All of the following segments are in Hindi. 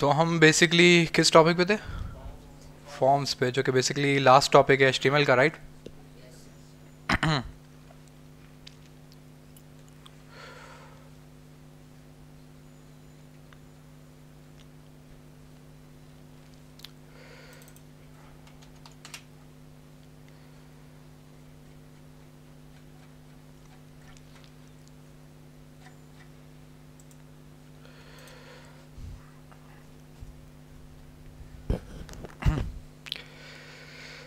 तो हम बेसिकली किस टॉपिक पे थे? फॉर्म्स पे, जो कि बेसिकली लास्ट टॉपिक है एचटीएमएल का राइट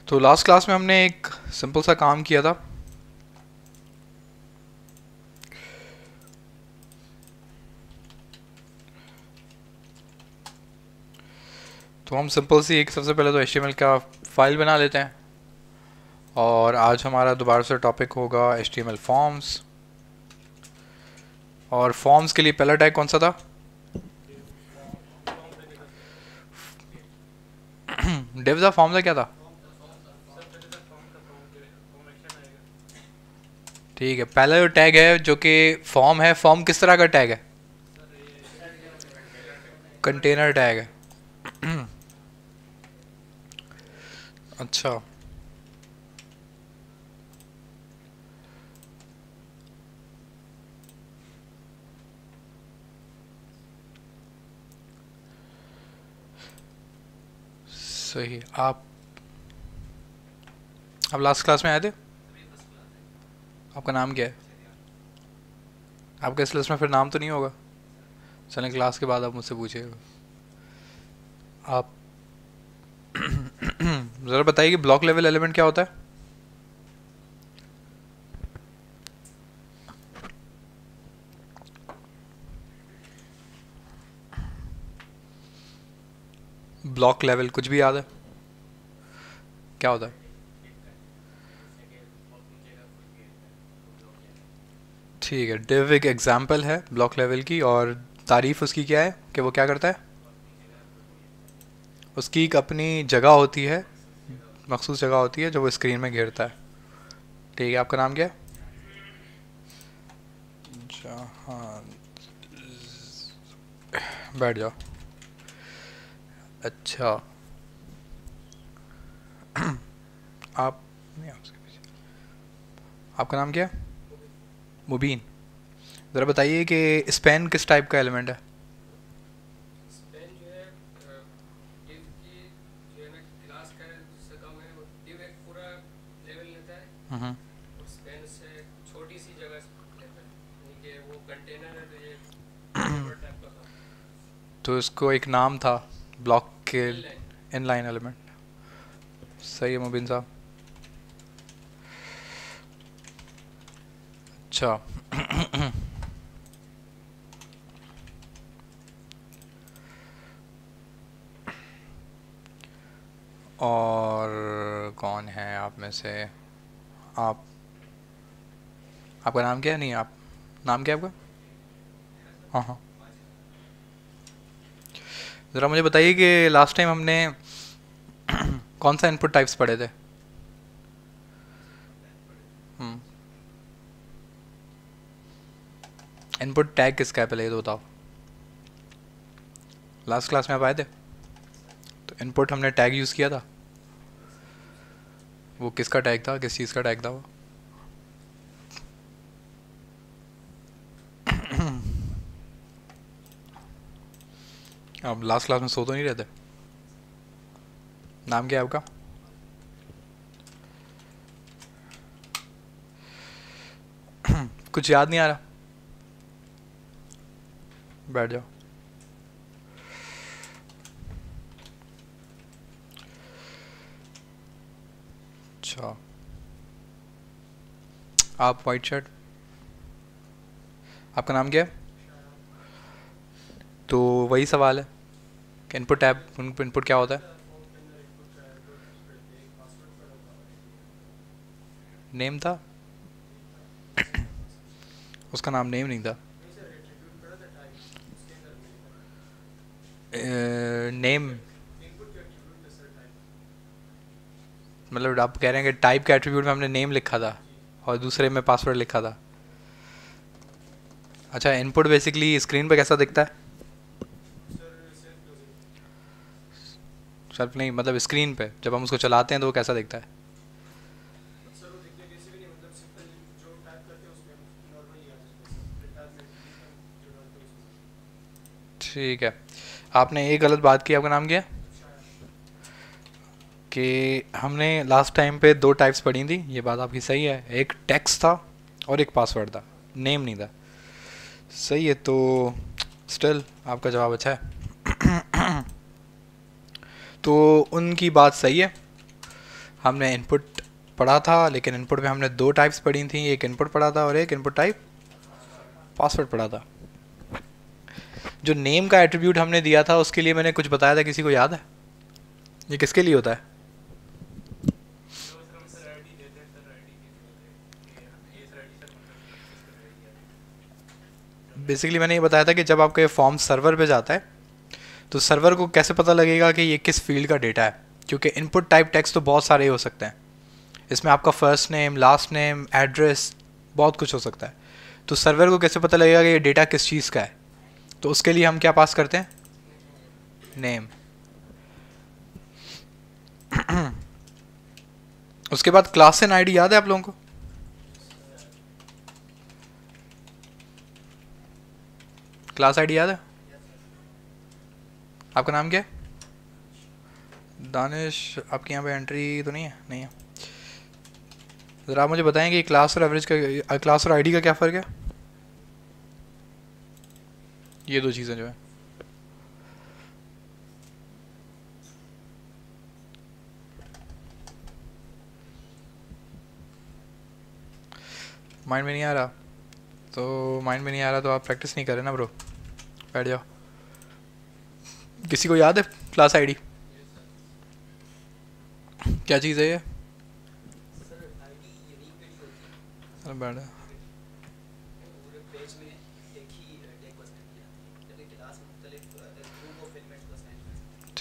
तो लास्ट क्लास में हमने एक सिंपल सा काम किया था। तो हम सिंपल सी एक सबसे पहले तो एच का फ़ाइल बना लेते हैं। और आज हमारा दोबारा से टॉपिक होगा एच फॉर्म्स और फॉर्म्स के लिए पहला टैग कौन सा था? डिव द फॉर्म का क्या था? ठीक है, पहला जो टैग है, जो कि फॉर्म है फॉर्म किस तरह का टैग है? कंटेनर टैग है। अच्छा। सही, आप आप लास्ट क्लास में आए थे? आपका नाम क्या है? आपका इस लिस्ट में फिर नाम तो नहीं होगा? चलें क्लास के बाद आप मुझसे पूछिएगा आप ज़रा बताइए कि ब्लॉक लेवल एलिमेंट क्या होता है? ब्लॉक लेवल कुछ भी याद है? क्या होता है? ठीक है डिव एक एग्ज़ाम्पल है ब्लॉक लेवल की और तारीफ़ उसकी क्या है कि वो क्या करता है? उसकी एक अपनी जगह होती है, मखसूस जगह होती है जो वो स्क्रीन में घेरता है। ठीक है, आपका नाम क्या है? जहाँ बैठ जाओ। अच्छा। आप, नहीं आपका नाम क्या है? मुबीन। ज़रा बताइए कि स्पेन किस टाइप का एलिमेंट है। तो इसको एक नाम था ब्लॉक के इनलाइन एलिमेंट सही है मुबीन साहब। अच्छा। और कौन है आप में से? आप, आपका नाम क्या है? नहीं, आप, नाम क्या है आपका? हाँ हाँ। ज़रा मुझे बताइए कि लास्ट टाइम हमने कौन सा इनपुट टाइप्स पढ़े थे? इनपुट टैग किसका है? पहले ये तो बताओ। लास्ट क्लास में आप आए थे? तो इनपुट हमने टैग यूज़ किया था। वो किसका टैग था? किस चीज़ का टैग था वो? अब लास्ट क्लास में सो तो नहीं रहते नाम क्या है आपका? कुछ याद नहीं आ रहा। बैठ जाओ अच्छा आप वाइट शर्ट आपका नाम क्या है? तो वही सवाल है। कि इनपुट टैब इनपुट क्या होता है? नेम था? उसका नाम नेम नहीं था। नेम मतलब आप कह रहे हैं कि टाइप के एट्रीब्यूट में हमने नेम लिखा था और दूसरे में पासवर्ड लिखा था। अच्छा इनपुट बेसिकली स्क्रीन पे कैसा दिखता है? सेल्फ नहीं मतलब स्क्रीन पे, जब हम उसको चलाते हैं तो वो कैसा दिखता है? ठीक है। आपने एक गलत बात की, आपका नाम क्या कि हमने लास्ट टाइम पे दो टाइप्स पढ़ी थी, ये बात आपकी सही है। एक टेक्स्ट था और एक पासवर्ड था। नेम नहीं था। सही है तो स्टिल आपका जवाब अच्छा है। तो उनकी बात सही है। हमने इनपुट पढ़ा था, लेकिन इनपुट में हमने दो टाइप्स पढ़ी थी। एक इनपुट पढ़ा था और एक इनपुट टाइप पासवर्ड पढ़ा था। जो नेम का एट्रीब्यूट हमने दिया था, उसके लिए मैंने कुछ बताया था, किसी को याद है? ये किसके लिए होता है? बेसिकली मैंने ये बताया था कि जब आपका ये फॉर्म सर्वर पे जाता है तो सर्वर को कैसे पता लगेगा कि ये किस फ़ील्ड का डेटा है? क्योंकि इनपुट टाइप टेक्स्ट तो बहुत सारे हो सकते हैं। इसमें आपका first name last name address बहुत कुछ हो सकता है। तो सर्वर को कैसे पता लगेगा कि ये डेटा किस चीज़ का है? तो उसके लिए हम क्या पास करते हैं? नेम उसके बाद क्लास एन आईडी याद है आप लोगों को? क्लास आईडी याद है? आपका नाम क्या है? दानिश, आपके यहाँ पे एंट्री तो नहीं है? नहीं है। ज़रा मुझे बताएँ कि क्लास और एवरेज का क्लास और आईडी का क्या फ़र्क है? ये दो चीज़ें जो है। माइंड में नहीं आ रहा। तो माइंड में नहीं आ रहा तो आप प्रैक्टिस नहीं करें ना ब्रो बैठ जाओ। किसी को याद है क्लास आईडी क्या चीज़ है ये? बैठ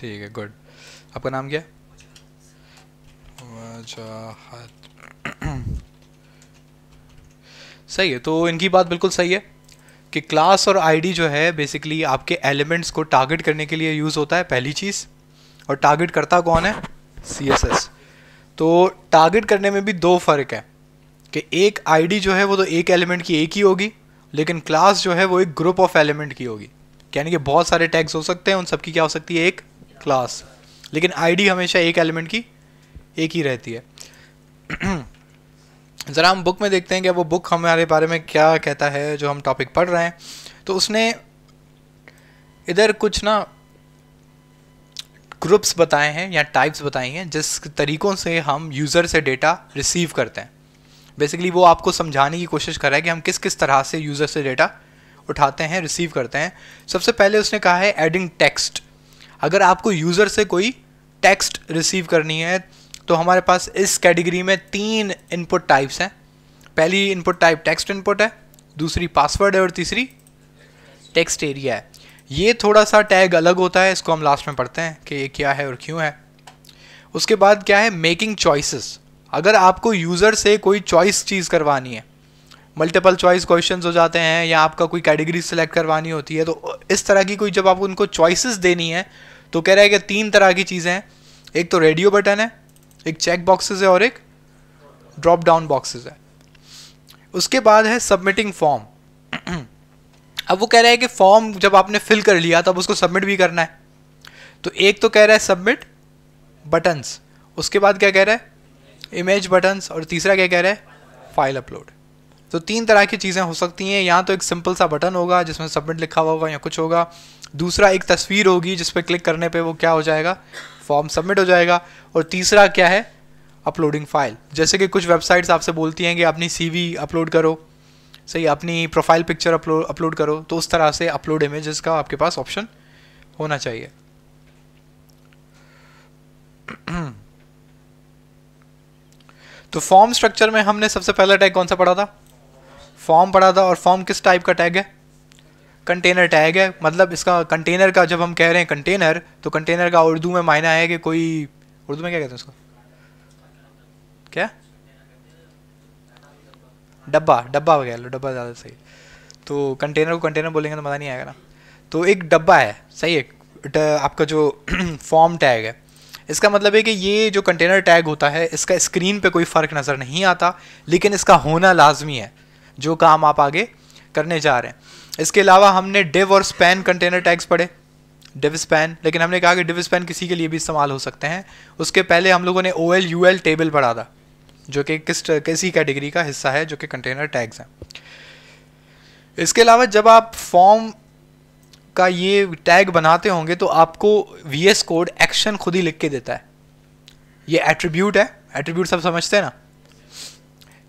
ठीक है गुड आपका नाम क्या सही है तो इनकी बात बिल्कुल सही है कि क्लास और आईडी जो है बेसिकली आपके एलिमेंट्स को टारगेट करने के लिए यूज़ होता है, पहली चीज़। और टारगेट करता कौन है? सी एस एस तो टारगेट करने में भी दो फ़र्क है कि एक आईडी जो है, वो तो एक एलिमेंट की एक ही होगी, लेकिन क्लास जो है, वो एक ग्रुप ऑफ़ एलिमेंट की होगी। यानी कि बहुत सारे टैग्स हो सकते हैं, उन सबकी क्या हो सकती है? एक क्लास लेकिन आईडी हमेशा एक एलिमेंट की एक ही रहती है। ज़रा हम बुक में देखते हैं कि वो बुक हमारे बारे में क्या कहता है, जो हम टॉपिक पढ़ रहे हैं। तो उसने इधर कुछ ना ग्रुप्स बताए हैं या टाइप्स बताई हैं, जिस तरीक़ों से हम यूज़र से डेटा रिसीव करते हैं। बेसिकली वो आपको समझाने की कोशिश कर रहा है कि हम किस किस तरह से यूज़र से डेटा उठाते हैं रिसीव करते हैं। सबसे पहले उसने कहा है एडिंग टेक्स्ट अगर आपको यूज़र से कोई टेक्स्ट रिसीव करनी है तो हमारे पास इस कैटेगरी में तीन इनपुट टाइप्स हैं। पहली इनपुट टाइप टेक्स्ट इनपुट है, दूसरी पासवर्ड है और तीसरी टेक्स्ट एरिया है। ये थोड़ा सा टैग अलग होता है, इसको हम लास्ट में पढ़ते हैं कि ये क्या है और क्यों है। उसके बाद क्या है? मेकिंग चॉइसेस अगर आपको यूज़र से कोई चॉइस चीज़ करवानी है मल्टीपल चॉइस क्वेश्चंस हो जाते हैं या आपका कोई कैटेगरी सेलेक्ट करवानी होती है तो इस तरह की कोई जब आपको उनको चॉइसेस देनी है तो कह रहा है कि तीन तरह की चीज़ें हैं। एक तो रेडियो बटन है, एक चेक बॉक्सेस है और एक ड्रॉप डाउन बॉक्सेस है। उसके बाद है सबमिटिंग फॉर्म अब वो कह रहा है कि फॉर्म जब आपने फिल कर लिया, तब उसको सबमिट भी करना है। तो एक तो कह रहा है सबमिट बटन्स उसके बाद क्या कह रहा है? इमेज बटन्स और तीसरा क्या कह रहा है? फ़ाइल अपलोड तो तीन तरह की चीज़ें हो सकती हैं। यहाँ तो एक सिंपल सा बटन होगा जिसमें सबमिट लिखा हुआ होगा या कुछ होगा। दूसरा एक तस्वीर होगी जिस पर क्लिक करने पे वो क्या हो जाएगा? फॉर्म सबमिट हो जाएगा। और तीसरा क्या है? अपलोडिंग फ़ाइल जैसे कि कुछ वेबसाइट्स आपसे बोलती हैं कि अपनी सीवी अपलोड करो। सही, अपनी प्रोफ़ाइल पिक्चर अपलोड अपलोड करो। तो उस तरह से अपलोड इमेजेस का आपके पास ऑप्शन होना चाहिए। तो फॉर्म स्ट्रक्चर में हमने सबसे पहला टैग कौन सा पढ़ा था? फॉर्म पढ़ा था और फॉर्म किस टाइप का टैग है? कंटेनर टैग है। मतलब इसका कंटेनर का जब हम कह रहे हैं कंटेनर तो कंटेनर का उर्दू में मायना है कि कोई, उर्दू में क्या कहते हैं उसको? क्या? डब्बा डब्बा वगैरह डब्बा ज़्यादा सही। तो कंटेनर को कंटेनर बोलेंगे तो मज़ा नहीं आएगा ना। तो एक डब्बा है, सही है। आपका जो फॉर्म टैग है। इसका मतलब है कि ये जो कंटेनर टैग होता है, इसका स्क्रीन पे कोई फ़र्क नज़र नहीं आता, लेकिन इसका होना लाजमी है। जो काम आप आगे करने जा रहे हैं। इसके अलावा हमने डिव और स्पैन कंटेनर टैग्स पढ़े। डिव स्पैन लेकिन हमने कहा कि डिव स्पैन किसी के लिए भी इस्तेमाल हो सकते हैं। उसके पहले हम लोगों ने O L U L table पढ़ा था, जो कि किस किसी कैटेगरी का हिस्सा है, जो कि कंटेनर टैग्स हैं। इसके अलावा जब आप फॉर्म का ये टैग बनाते होंगे तो आपको वी एस कोड एक्शन खुद ही लिख के देता है। ये एट्रीब्यूट है एट्रीब्यूट सब समझते हैं ना?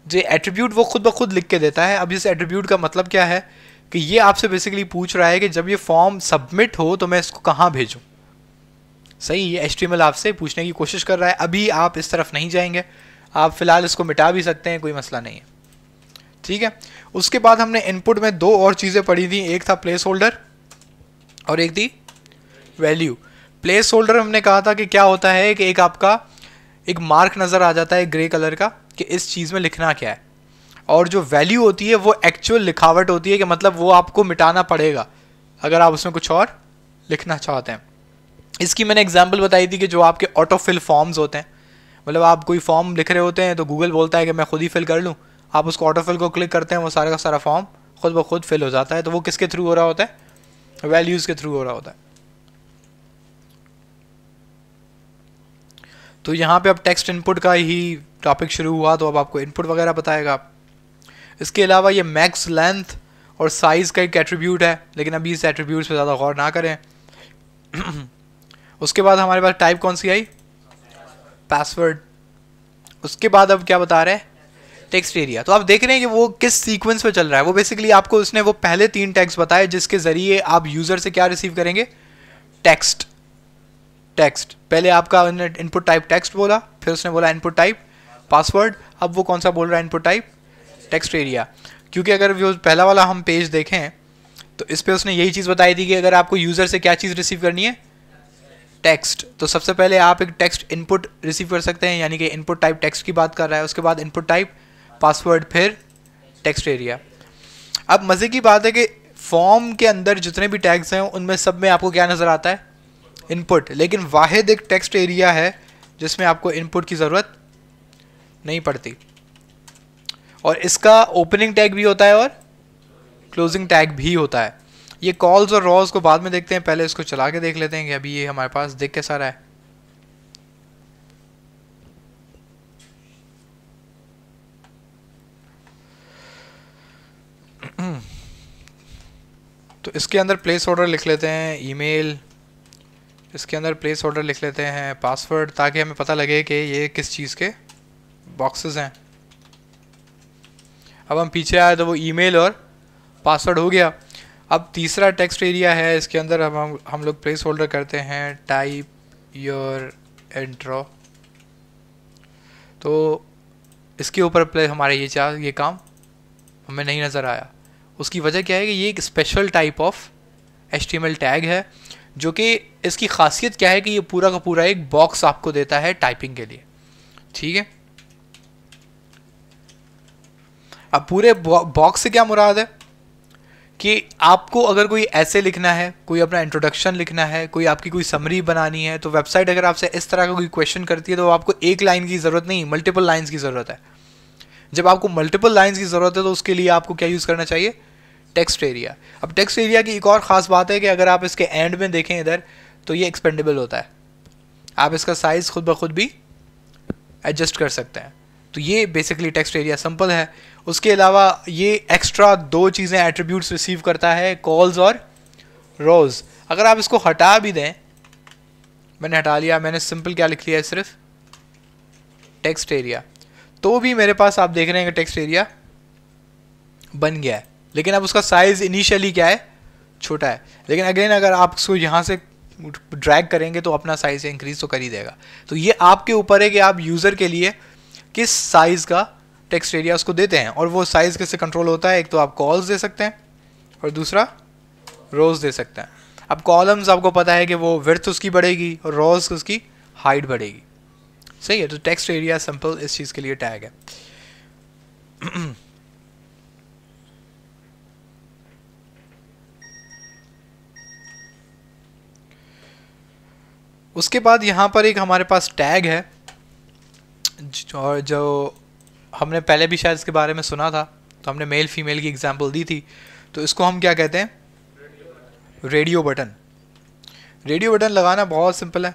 जो एट्रीब्यूट वो खुद ब खुद लिख के देता है। अब इस एट्रीब्यूट का मतलब क्या है कि ये आपसे बेसिकली पूछ रहा है कि जब ये फॉर्म सबमिट हो तो मैं इसको कहाँ भेजूँ? सही, ये एच आपसे पूछने की कोशिश कर रहा है। अभी आप इस तरफ़ नहीं जाएँगे। आप फ़िलहाल इसको मिटा भी सकते हैं, कोई मसला नहीं है। ठीक है? उसके बाद हमने इनपुट में दो और चीज़ें पढ़ी थी। एक था प्लेस होल्डर और एक थी वैल्यू प्लेस होल्डर हमने कहा था कि क्या होता है कि एक आपका एक मार्क नज़र आ जाता है ग्रे कलर का। कि इस चीज़ में लिखना क्या है? और जो वैल्यू होती है, वो एक्चुअल लिखावट होती है कि मतलब वो आपको मिटाना पड़ेगा। अगर आप उसमें कुछ और लिखना चाहते हैं। इसकी मैंने एग्ज़ाम्पल बताई थी कि जो आपके ऑटो फिल फॉर्म्स होते हैं। मतलब आप कोई फॉर्म लिख रहे होते हैं तो गूगल बोलता है कि मैं खुद ही फिल कर लूँ। आप उसको ऑटो फिल को क्लिक करते हैं, वो सारा का सारा फॉर्म खुद ब खुद फिल हो जाता है। तो वो किसके थ्रू हो रहा होता है? वैल्यूज़ के थ्रू हो रहा होता है। तो यहाँ पे अब टेक्स्ट इनपुट का ही टॉपिक शुरू हुआ तो अब आपको इनपुट वगैरह बताएगा। इसके अलावा ये मैक्स लेंथ और साइज़ का एक एट्रीब्यूट है, लेकिन अभी इस एट्रीब्यूट पे ज़्यादा गौर ना करें। उसके बाद हमारे पास टाइप कौन सी आई? पासवर्ड उसके बाद अब क्या बता रहे हैं? टेक्स्ट एरिया तो आप देख रहे हैं कि वो किस सीक्वेंस पे चल रहा है। वो बेसिकली आपको उसने वो पहले तीन टैग्स बताए, जिसके ज़रिए आप यूज़र से क्या रिसीव करेंगे? टेक्स्ट टेक्स्ट पहले आपका इनपुट टाइप टेक्स्ट बोला, फिर उसने बोला इनपुट टाइप पासवर्ड अब वो कौन सा बोल रहा है इनपुट टाइप टेक्स्ट एरिया क्योंकि अगर वो पहला वाला हम पेज देखें तो इस पर उसने यही चीज़ बताई थी कि अगर आपको यूज़र से क्या चीज़ रिसीव करनी है? टेक्स्ट तो सबसे पहले आप एक टेक्स्ट इनपुट रिसीव कर सकते हैं, यानी कि इनपुट टाइप टेक्स्ट की बात कर रहा है, उसके बाद इनपुट टाइप पासवर्ड फिर टेक्स्ट एरिया अब मज़े की बात है कि फॉर्म के अंदर जितने भी टैग्स हैं, उनमें सब में आपको क्या नज़र आता है? इनपुट लेकिन वाहिद एक टेक्स्ट एरिया है, जिसमें आपको इनपुट की ज़रूरत नहीं पड़ती। और इसका ओपनिंग टैग भी होता है और क्लोजिंग टैग भी होता है। ये कॉल्स और रॉज को बाद में देखते हैं, पहले इसको चला के देख लेते हैं कि अभी ये हमारे पास दिख कैसा रहा है। तो इसके अंदर प्लेस ऑर्डर लिख लेते हैं ईमेल इसके अंदर प्लेस ऑर्डर लिख लेते हैं पासवर्ड ताकि हमें पता लगे कि ये किस चीज़ के बॉक्सेस हैं। अब हम पीछे आए तो वो ईमेल और पासवर्ड हो गया। अब तीसरा टेक्स्ट एरिया है इसके अंदर हम हम, लोग प्लेस होल्डर करते हैं टाइप योर एंट्रो तो इसके ऊपर प्ले हमारे ये चार ये काम हमें नहीं नज़र आया। उसकी वजह क्या है कि ये एक special type of H tag है जो कि इसकी खासियत क्या है कि ये पूरा का पूरा एक बॉक्स आपको देता है टाइपिंग के लिए। ठीक है? अब पूरे बॉक्स से क्या मुराद है? कि आपको अगर कोई ऐसे लिखना है, कोई अपना इंट्रोडक्शन लिखना है, कोई आपकी कोई समरी बनानी है तो वेबसाइट अगर आपसे इस तरह का कोई क्वेश्चन करती है तो आपको एक लाइन की ज़रूरत नहीं मल्टीपल लाइन्स की ज़रूरत है। जब आपको मल्टीपल लाइन्स की ज़रूरत है तो उसके लिए आपको क्या यूज़ करना चाहिए? टेक्स्ट एरिया अब टेक्स्ट एरिया की एक और ख़ास बात है कि अगर आप इसके एंड में देखें इधर तो ये एक्सपेंडेबल होता है। आप इसका साइज़ खुद ब खुद भी एडजस्ट कर सकते हैं। तो ये बेसिकली टेक्स्ट एरिया सिंपल है। उसके अलावा ये एक्स्ट्रा दो चीज़ें एट्रीब्यूट्स रिसीव करता है कॉल्स और रोज़ अगर आप इसको हटा भी दें, मैंने हटा लिया, मैंने सिंपल क्या लिख लिया है सिर्फ़? टेक्स्ट एरिया तो भी मेरे पास आप देख रहे हैं कि टेक्स्ट एरिया बन गया है। लेकिन अब उसका साइज़ इनिशियली क्या है? छोटा है। लेकिन अगेन अगर आप उसको यहाँ से ड्रैग करेंगे तो अपना साइज़ इंक्रीज तो कर ही देगा। तो ये आपके ऊपर है कि आप यूज़र के लिए किस साइज़ का टेक्स्ट एरिया उसको देते हैं? और वो साइज़ कैसे कंट्रोल होता है? एक तो आप कॉल्स दे सकते हैं, और दूसरा रोज़ दे सकते हैं। अब कॉलम्स आपको पता है कि वो विर्थ उसकी बढ़ेगी और रोज़ उसकी हाइट बढ़ेगी। सही है? तो टेक्स्ट एरिया सिंपल इस चीज़ के लिए टैग है। उसके बाद यहाँ पर एक हमारे पास टैग है। और जो हमने पहले भी शायद इसके बारे में सुना था तो हमने मेल फीमेल की एग्जांपल दी थी तो इसको हम क्या कहते हैं? रेडियो बटन रेडियो बटन लगाना बहुत सिंपल है।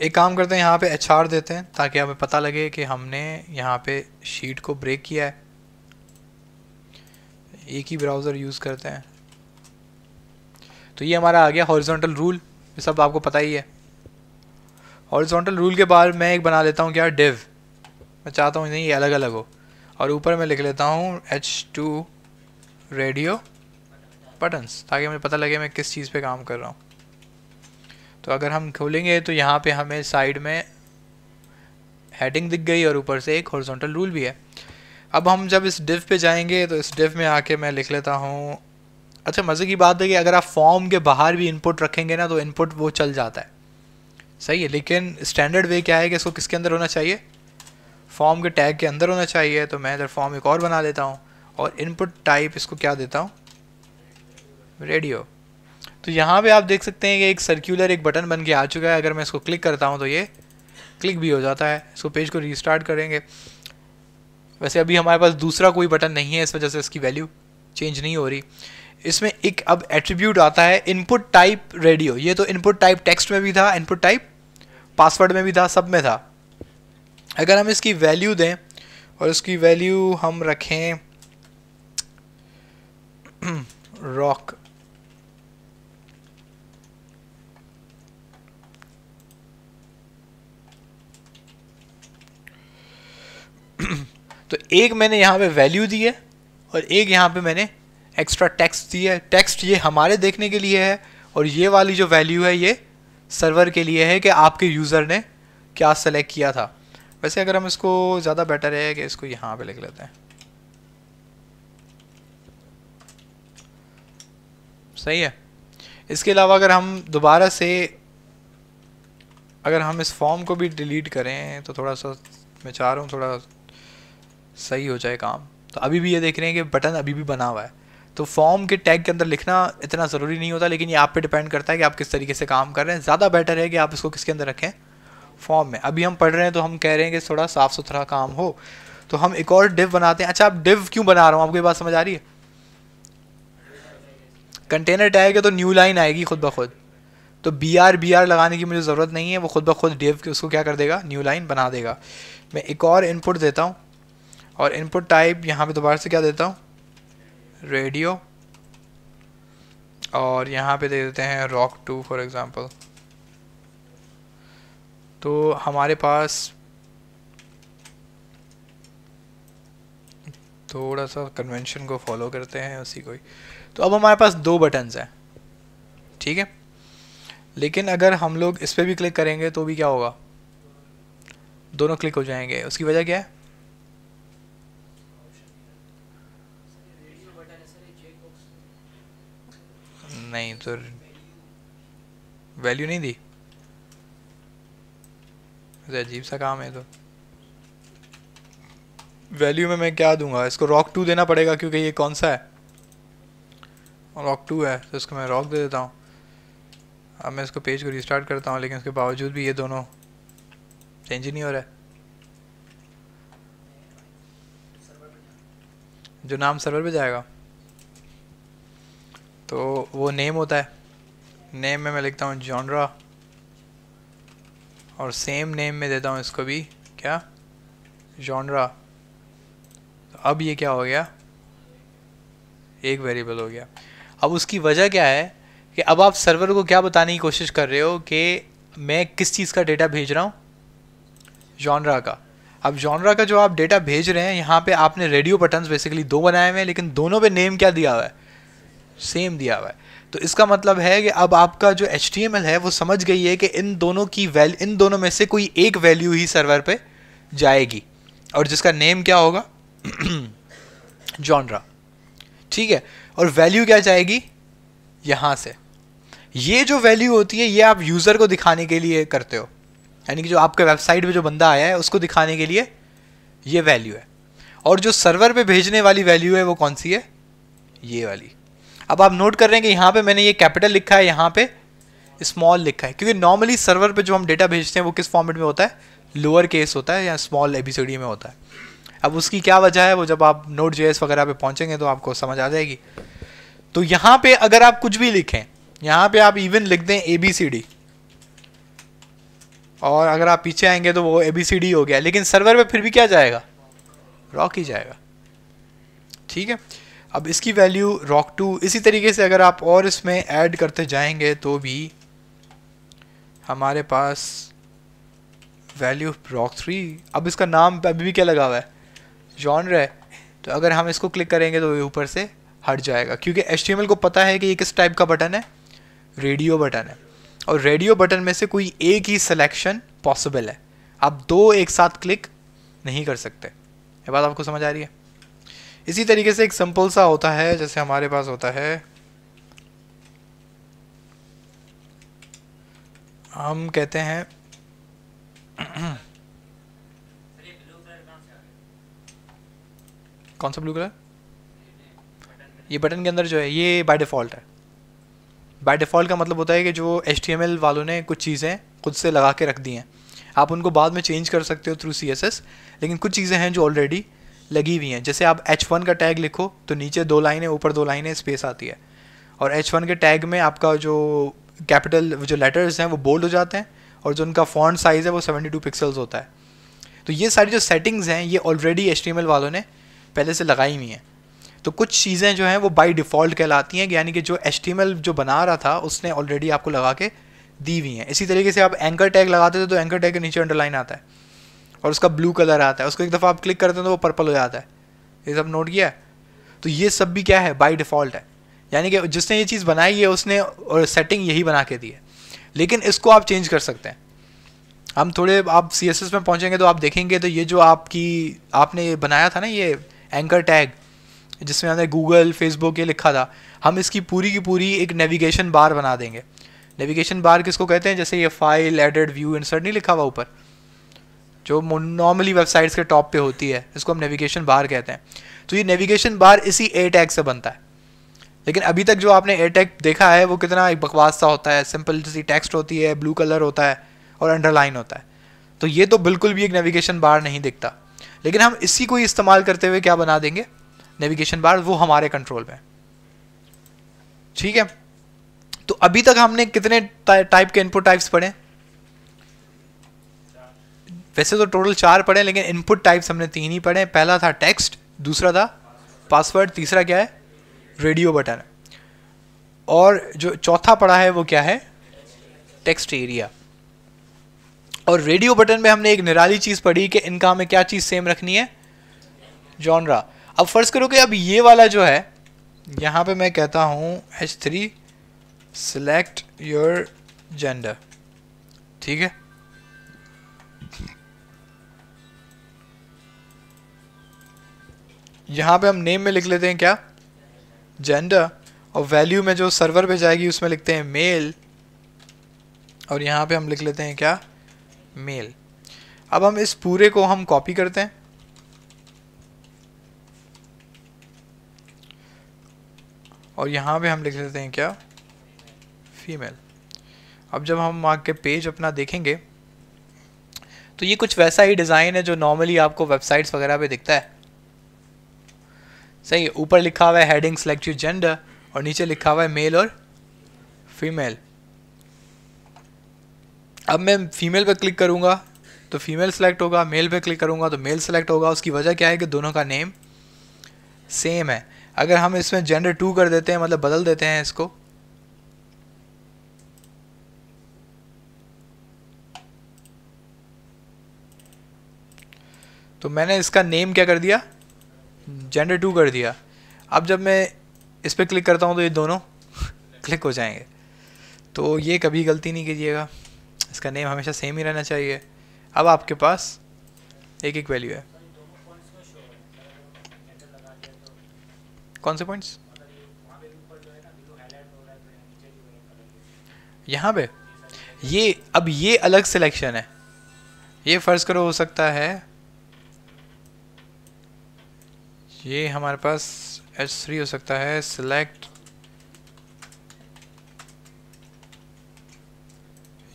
एक काम करते हैं, यहाँ पे एचआर देते हैं, ताकि हमें पता लगे कि हमने यहाँ पे शीट को ब्रेक किया है। एक ही ब्राउज़र यूज़ करते हैं। तो ये हमारा आ गया हॉरिजॉन्टल रूल ये सब आपको पता ही है। हॉरिजॉन्टल रूल के बाद मैं एक बना लेता हूँ क्या? डिव मैं चाहता हूँ नहीं, ये अलग अलग हो। और ऊपर मैं लिख लेता हूँ एच टू रेडियो बटन्स ताकि मुझे पता लगे मैं किस चीज़ पे काम कर रहा हूँ। तो अगर हम खोलेंगे तो यहाँ पे हमें साइड में हेडिंग दिख गई और ऊपर से एक हॉरिजॉन्टल रूल भी है। अब हम जब इस डिव पे जाएँगे तो इस डिव में आके मैं लिख लेता हूँ अच्छा मज़े की बात है कि अगर आप फॉर्म के बाहर भी इनपुट रखेंगे ना तो इनपुट वो चल जाता है। सही है, लेकिन स्टैंडर्ड वे क्या है कि इसको किसके अंदर होना चाहिए? फॉर्म के टैग के अंदर होना चाहिए। तो मैं इधर फॉर्म एक और बना लेता हूँ और इनपुट टाइप इसको क्या देता हूँ? रेडियो तो यहाँ पे आप देख सकते हैं कि एक सर्कुलर एक बटन बन के आ चुका है। अगर मैं इसको क्लिक करता हूँ तो ये क्लिक भी हो जाता है। इसको पेज को रीस्टार्ट करेंगे। वैसे अभी हमारे पास दूसरा कोई बटन नहीं है, इस वजह से इसकी वैल्यू चेंज नहीं हो रही। इसमें एक अब एट्रीब्यूट आता है इनपुट टाइप रेडियो ये तो इनपुट टाइप टेक्स्ट में भी था इनपुट टाइप पासवर्ड में भी था, सब में था। अगर हम इसकी वैल्यू दें और इसकी वैल्यू हम रखें रॉक तो एक मैंने यहाँ पे वैल्यू दी है और एक यहाँ पे मैंने एक्स्ट्रा टेक्स्ट दी है टेक्स्ट ये हमारे देखने के लिए है और ये वाली जो वैल्यू है ये सर्वर के लिए है कि आपके यूज़र ने क्या सेलेक्ट किया था। वैसे अगर हम इसको ज़्यादा बेटर है कि इसको यहाँ पे लिख लेते हैं। सही है। इसके अलावा अगर हम दोबारा से अगर हम इस फॉर्म को भी डिलीट करें तो थोड़ा सा मैं चाह रहा हूँ थोड़ा सही हो जाए काम। तो अभी भी ये देख रहे हैं कि बटन अभी भी बना हुआ है। तो फॉर्म के टैग के अंदर लिखना इतना ज़रूरी नहीं होता, लेकिन ये आप पे डिपेंड करता है कि आप किस तरीके से काम कर रहे हैं। ज़्यादा बेटर है कि आप इसको किसके अंदर रखें? फॉर्म में। अभी हम पढ़ रहे हैं तो हम कह रहे हैं कि थोड़ा साफ़ सुथरा काम हो। तो हम एक और डिव बनाते हैं। अच्छा आप डिव क्यों बना रहा हूँ? आपको ये बात समझ आ रही है? कंटेनर टैग है तो न्यू लाइन आएगी खुद ब खुद। तो बी आर बी आर लगाने की मुझे ज़रूरत नहीं है। वो खुद ब खुद डिव उसको क्या कर देगा? न्यू लाइन बना देगा। मैं एक और इनपुट देता हूँ। और इनपुट टाइप यहाँ पे दोबारा से क्या देता हूँ? रेडियो। और यहाँ पे दे देते हैं रॉक टू फॉर एग्ज़ाम्पल तो हमारे पास थोड़ा सा कन्वेंशन को फॉलो करते हैं उसी को ही। तो अब हमारे पास दो बटन्स हैं। ठीक है? लेकिन अगर हम लोग इस पर भी क्लिक करेंगे तो भी क्या होगा? दोनों क्लिक हो जाएँगे। उसकी वजह क्या है? नहीं तो वैल्यू नहीं दी? अजीब सा काम है तो। वैल्यू में मैं क्या दूँगा? इसको रॉक टू देना पड़ेगा क्योंकि ये कौन सा है? रॉक टू है तो इसको मैं रॉक दे देता हूँ। अब मैं इसको पेज को रिस्टार्ट करता हूँ, लेकिन उसके बावजूद भी ये दोनों चेंज ही नहीं हो रहा। है जो नाम सर्वर पे जाएगा। तो वो नेम होता है। नेम में मैं लिखता हूँ जॉनरा और सेम नेम में देता हूँ इसको भी। क्या? जॉनरा तो अब ये क्या हो गया? एक वेरिएबल हो गया। अब उसकी वजह क्या है कि अब आप सर्वर को क्या बताने की कोशिश कर रहे हो कि मैं किस चीज़ का डेटा भेज रहा हूँ? जॉनरा का। अब जॉनरा का जो आप डेटा भेज रहे हैं, यहाँ पे आपने रेडियो बटन्स बेसिकली दो बनाए हुए हैं, लेकिन दोनों पे नेम क्या दिया हुआ है? सेम दिया हुआ है। तो इसका मतलब है कि अब आपका जो एच है, वो समझ गई है कि इन दोनों की वैल्यू इन दोनों में से कोई एक वैल्यू ही सर्वर पे जाएगी। और जिसका नेम क्या होगा? जॉनरा ठीक है? और वैल्यू क्या जाएगी? यहाँ से। ये जो वैल्यू होती है, ये आप यूज़र को दिखाने के लिए करते हो। यानी कि जो आपके वेबसाइट पे जो बंदा आया है, उसको दिखाने के लिए ये वैल्यू है। और जो सर्वर पे भेजने वाली वैल्यू है, वो कौन सी है? ये वाली। अब आप नोट कर रहे हैं कि यहाँ पे मैंने ये कैपिटल लिखा है, यहाँ पे स्मॉल लिखा है। क्योंकि नॉर्मली सर्वर पे जो हम डेटा भेजते हैं, वो किस फॉर्मेट में होता है? लोअर केस होता है या स्मॉल एबीसीडी में होता है। अब उसकी क्या वजह है? वो जब आप नोट जेएस वगैरह पे पहुँचेंगे तो आपको समझ आ जाएगी। तो यहाँ पे अगर आप कुछ भी लिखें, यहाँ पे आप इवन लिख दें ए बी सी डी और अगर आप पीछे आएँगे तो वो ए बी सी डी हो गया। लेकिन सर्वर पे फिर भी क्या जाएगा? रॉक ही जाएगा। ठीक है? अब इसकी वैल्यू रॉक टू इसी तरीके से अगर आप और इसमें ऐड करते जाएँगे तो भी हमारे पास वैल्यू रॉक थ्री अब इसका नाम अभी भी क्या लगा हुआ है? जॉनर है। तो अगर हम इसको क्लिक करेंगे तो ये ऊपर से हट जाएगा, क्योंकि एच को पता है कि ये किस टाइप का बटन है? रेडियो बटन है। और रेडियो बटन में से कोई एक ही सिलेक्शन पॉसिबल है। आप दो एक साथ क्लिक नहीं कर सकते। ये बात आपको समझ आ रही है? इसी तरीके से एक सिंपल सा होता है, जैसे हमारे पास होता है। हम कहते हैं, कौन सा ब्लू कलर ये बटन के अंदर जो है, ये बाय डिफ़ॉल्ट है। बाय डिफ़ॉल्ट का मतलब होता है कि जो HTML वालों ने कुछ चीज़ें खुद से लगा के रख दी हैं। आप उनको बाद में चेंज कर सकते हो थ्रू CSS लेकिन कुछ चीज़ें हैं जो ऑलरेडी लगी हुई हैं। जैसे आप एच वन का टैग लिखो तो नीचे दो लाइनें, ऊपर दो लाइनें स्पेस आती है। और एच वन के टैग में आपका जो कैपिटल जो लेटर्स हैं, वो बोल्ड हो जाते हैं और जो उनका फॉन्ट साइज़ है, वो सेवेंटी टू पिक्सल्स होता है। तो ये सारी जो सेटिंग्स हैं, ये ऑलरेडी एच वालों ने पहले से लगाई हुई हैं। तो कुछ चीज़ें जो हैं, वो बाई डिफ़ॉल्ट कहलाती हैं, यानी कि जो HTML जो बना रहा था, उसने ऑलरेडी आपको लगा के दी हुई हैं। इसी तरीके से आप एंकर टैग लगाते थे तो एंकर टैग के नीचे अंडरलाइन आता है। और उसका ब्लू कलर आता है। उसको एक दफ़ा आप क्लिक करते हैं तो वो पर्पल हो जाता है। ये सब नोट किया है? तो ये सब भी क्या है? बाई डिफ़ॉल्ट है। यानी कि जिसने ये चीज़ बनाई है, उसने और सेटिंग यही बना के दी है। लेकिन इसको आप चेंज कर सकते हैं। हम थोड़े, आप सी एस एस में पहुँचेंगे तो आप देखेंगे तो ये जो आपकी, आपने ये बनाया था ना ये एंकर टैग जिसमें हमने गूगल फेसबुक ये लिखा था, हम इसकी पूरी की पूरी एक नेविगेशन बार बना देंगे। नेविगेशन बार किसको कहते हैं? जैसे ये फ़ाइल एडेड व्यू इंसर्ट नहीं लिखा हुआ ऊपर? जो नॉर्मली वेबसाइट्स के टॉप पे होती है, इसको हम नेविगेशन बार कहते हैं। तो ये नेविगेशन बार इसी ए टैग से बनता है। लेकिन अभी तक जो आपने ए टैग देखा है, वो कितना एक बकवास सा होता है। सिंपल सी टेक्स्ट होती है ब्लू कलर होता है और अंडरलाइन होता है। तो ये तो बिल्कुल भी एक नेविगेशन बार नहीं दिखता। लेकिन हम इसी को इस्तेमाल करते हुए क्या बना देंगे? नेविगेशन बार वो हमारे कंट्रोल में ठीक है? तो अभी तक हमने कितने टाइप के इनपुट टाइप्स पढ़े? वैसे तो टोटल चार पढ़े, लेकिन इनपुट टाइप्स हमने तीन ही पढ़े। पहला था टेक्स्ट दूसरा था पासवर्ड तीसरा क्या है? रेडियो बटन और जो चौथा पढ़ा है, वो क्या है? टेक्स्ट एरिया और रेडियो बटन में हमने एक निराली चीज़ पढ़ी कि इनका हमें क्या चीज़ सेम रखनी है? जॉनरा अब फ़र्ज़ करो कि अब ये वाला जो है, यहाँ पे मैं कहता हूँ H three select your gender ठीक है? यहाँ पे हम नेम में लिख लेते हैं क्या? जेंडर और वैल्यू में जो सर्वर पे जाएगी, उसमें लिखते हैं मेल और यहाँ पे हम लिख लेते हैं क्या? मेल अब हम इस पूरे को हम कॉपी करते हैं। और यहाँ पे हम लिख लेते हैं क्या? फीमेल अब जब हम आगे पेज अपना देखेंगे तो ये कुछ वैसा ही डिज़ाइन है जो नॉर्मली आपको वेबसाइट्स वगैरह पे दिखता है। सही है, ऊपर लिखा हुआ है हेडिंग सेलेक्ट यू जेंडर और नीचे लिखा हुआ है मेल और फीमेल अब मैं फीमेल पर क्लिक करूँगा तो फीमेल सेलेक्ट होगा मेल पे क्लिक करूँगा तो मेल सेलेक्ट होगा, उसकी वजह क्या है कि दोनों का नेम सेम है। अगर हम इसमें जेंडर टू कर देते हैं मतलब बदल देते हैं इसको तो मैंने इसका नेम क्या कर दिया? जेंडर टू कर दिया। अब जब मैं इस पर क्लिक करता हूँ तो ये दोनों क्लिक हो जाएँगे। तो ये कभी गलती नहीं कीजिएगा। इसका नेम हमेशा सेम ही रहना चाहिए। अब आपके पास एक एक वैल्यू है। कौन से पॉइंट्स यहाँ पे? ये, अब ये अलग सिलेक्शन है। ये फ़र्ज़ करो हो सकता है। ये हमारे पास एच थ्री हो सकता है सिलेक्ट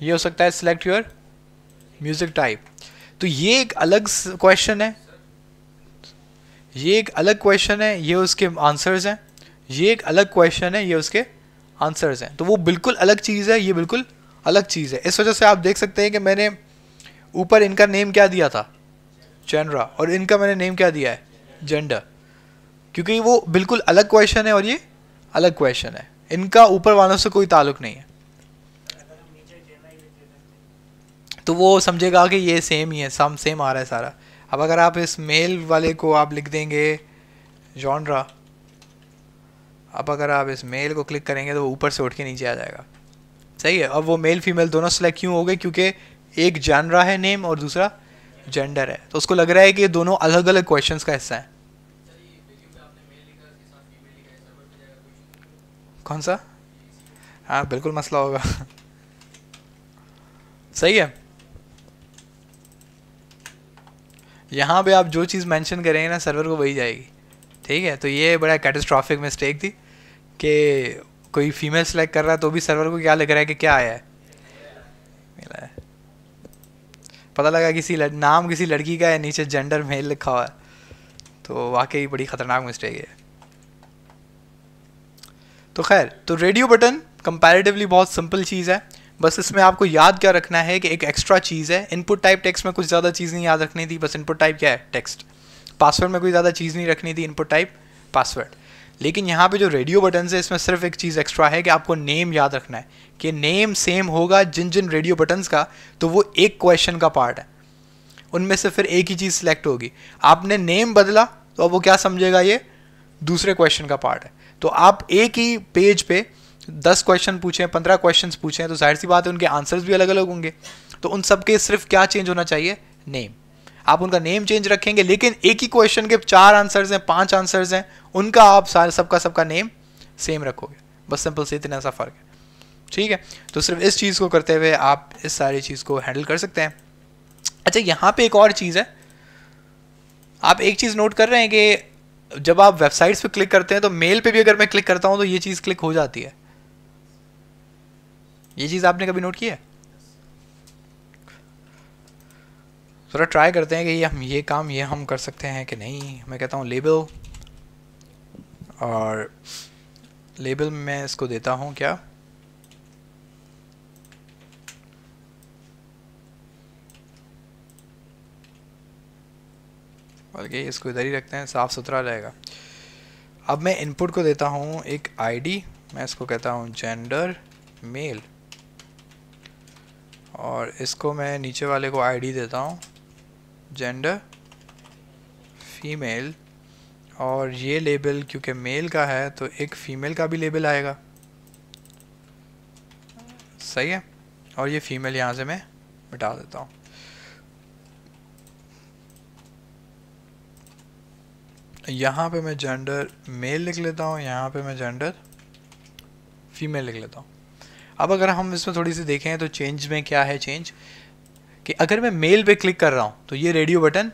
ये हो सकता है सिलेक्ट योर म्यूज़िक टाइप तो ये एक अलग क्वेश्चन है। ये एक अलग क्वेश्चन है, ये उसके आंसर्स हैं। ये एक अलग क्वेश्चन है, ये उसके आंसर्स हैं। तो वो बिल्कुल अलग चीज़ है, ये बिल्कुल अलग चीज़ है। इस वजह से आप देख सकते हैं कि मैंने ऊपर इनका नेम क्या दिया था? चैनरा और इनका मैंने नेम क्या दिया है? जेंडर क्योंकि वो बिल्कुल अलग क्वेश्चन है और ये अलग क्वेश्चन है। इनका ऊपर वालों से कोई ताल्लुक नहीं है। तो वो समझेगा कि ये सेम ही है सम सेम आ रहा है सारा। अब अगर आप इस मेल वाले को आप लिख देंगे जॉनरा अब अगर आप इस मेल को क्लिक करेंगे तो वो ऊपर से उठ के नीचे आ जाएगा। सही है? अब वो मेल फीमेल दोनों सेलेक्ट क्यों हो गए? क्योंकि एक जानरा है नेम और दूसरा जेंडर है। तो उसको लग रहा है कि ये दोनों अलग अलग क्वेश्चंस का हिस्सा है। कौन सा? हाँ बिल्कुल मसला होगा। सही है। यहाँ पे आप जो चीज़ मेंशन करेंगे ना सर्वर को वही जाएगी। ठीक है? तो ये बड़ा कैटेस्ट्रॉफिक मिस्टेक थी कि कोई फीमेल सेलेक्ट कर रहा है तो भी सर्वर को क्या लग रहा है कि क्या आया है? मिला है। पता लगा किसी लड़, नाम किसी लड़की का है नीचे जेंडर मेल लिखा हुआ है। तो वाकई बड़ी ख़तरनाक मिस्टेक है। तो खैर तो रेडियो बटन कंपैरेटिवली बहुत सिंपल चीज़ है। बस इसमें आपको याद क्या रखना है कि एक एक्स्ट्रा चीज़ है। इनपुट टाइप टेक्स्ट में कुछ ज़्यादा चीज़ नहीं याद रखनी थी, बस इनपुट टाइप क्या है? टेक्स्ट पासवर्ड में कोई ज़्यादा चीज़ नहीं रखनी थी इनपुट टाइप पासवर्ड लेकिन यहाँ पे जो रेडियो बटन है, इसमें सिर्फ़ एक चीज़ एक्स्ट्रा है कि आपको नेम याद रखना है। कि नेम सेम होगा जिन जिन रेडियो बटन्स का तो वो एक क्वेश्चन का पार्ट है। उनमें से फिर एक ही चीज़ सिलेक्ट होगी। आपने नेम बदला तो अब वो क्या समझेगा ये? दूसरे क्वेश्चन का पार्ट है। तो आप एक ही पेज पे दस क्वेश्चन पूछें, पंद्रह क्वेश्चन पूछें तो ज़ाहिर सी बात है उनके आंसर्स भी अलग अलग होंगे। तो उन सबके सिर्फ़ क्या चेंज होना चाहिए? नेम आप उनका नेम चेंज रखेंगे, लेकिन एक ही क्वेश्चन के चार आंसर्स हैं, पाँच आंसर्स हैं, उनका आप सारे, सबका सबका नेम सेम रखोगे। बस सिंपल से इतना सा फ़र्क है। ठीक है? तो सिर्फ़ इस चीज़ को करते हुए आप इस सारी चीज़ को हैंडल कर सकते हैं। अच्छा यहाँ पे एक और चीज़ है। आप एक चीज़ नोट कर रहे हैं कि जब आप वेबसाइट्स पे क्लिक करते हैं तो मेल पे भी अगर मैं क्लिक करता हूँ तो ये चीज़ क्लिक हो जाती है। ये चीज़ आपने कभी नोट की है? थोड़ा ट्राई करते हैं कि ये हम ये काम, ये हम कर सकते हैं कि नहीं। मैं कहता हूँ लेबल, और लेबल मैं इसको देता हूँ क्या? बल्कि इसको इधर ही रखते हैं, साफ़ सुथरा रहेगा। अब मैं इनपुट को देता हूँ एक आईडी मैं इसको कहता हूँ जेंडर मेल और इसको मैं नीचे वाले को आईडी देता हूँ जेंडर फीमेल और ये लेबल क्योंकि मेल का है तो एक फ़ीमेल का भी लेबल आएगा। सही है? और ये फ़ीमेल यहाँ से मैं मिटा देता हूँ। यहाँ पे मैं जेंडर मेल लिख लेता हूँ, यहाँ पे मैं जेंडर फीमेल लिख लेता हूँ। अब अगर हम इसमें थोड़ी सी देखें तो चेंज में क्या है चेंज कि अगर मैं मेल पे क्लिक कर रहा हूँ तो ये रेडियो बटन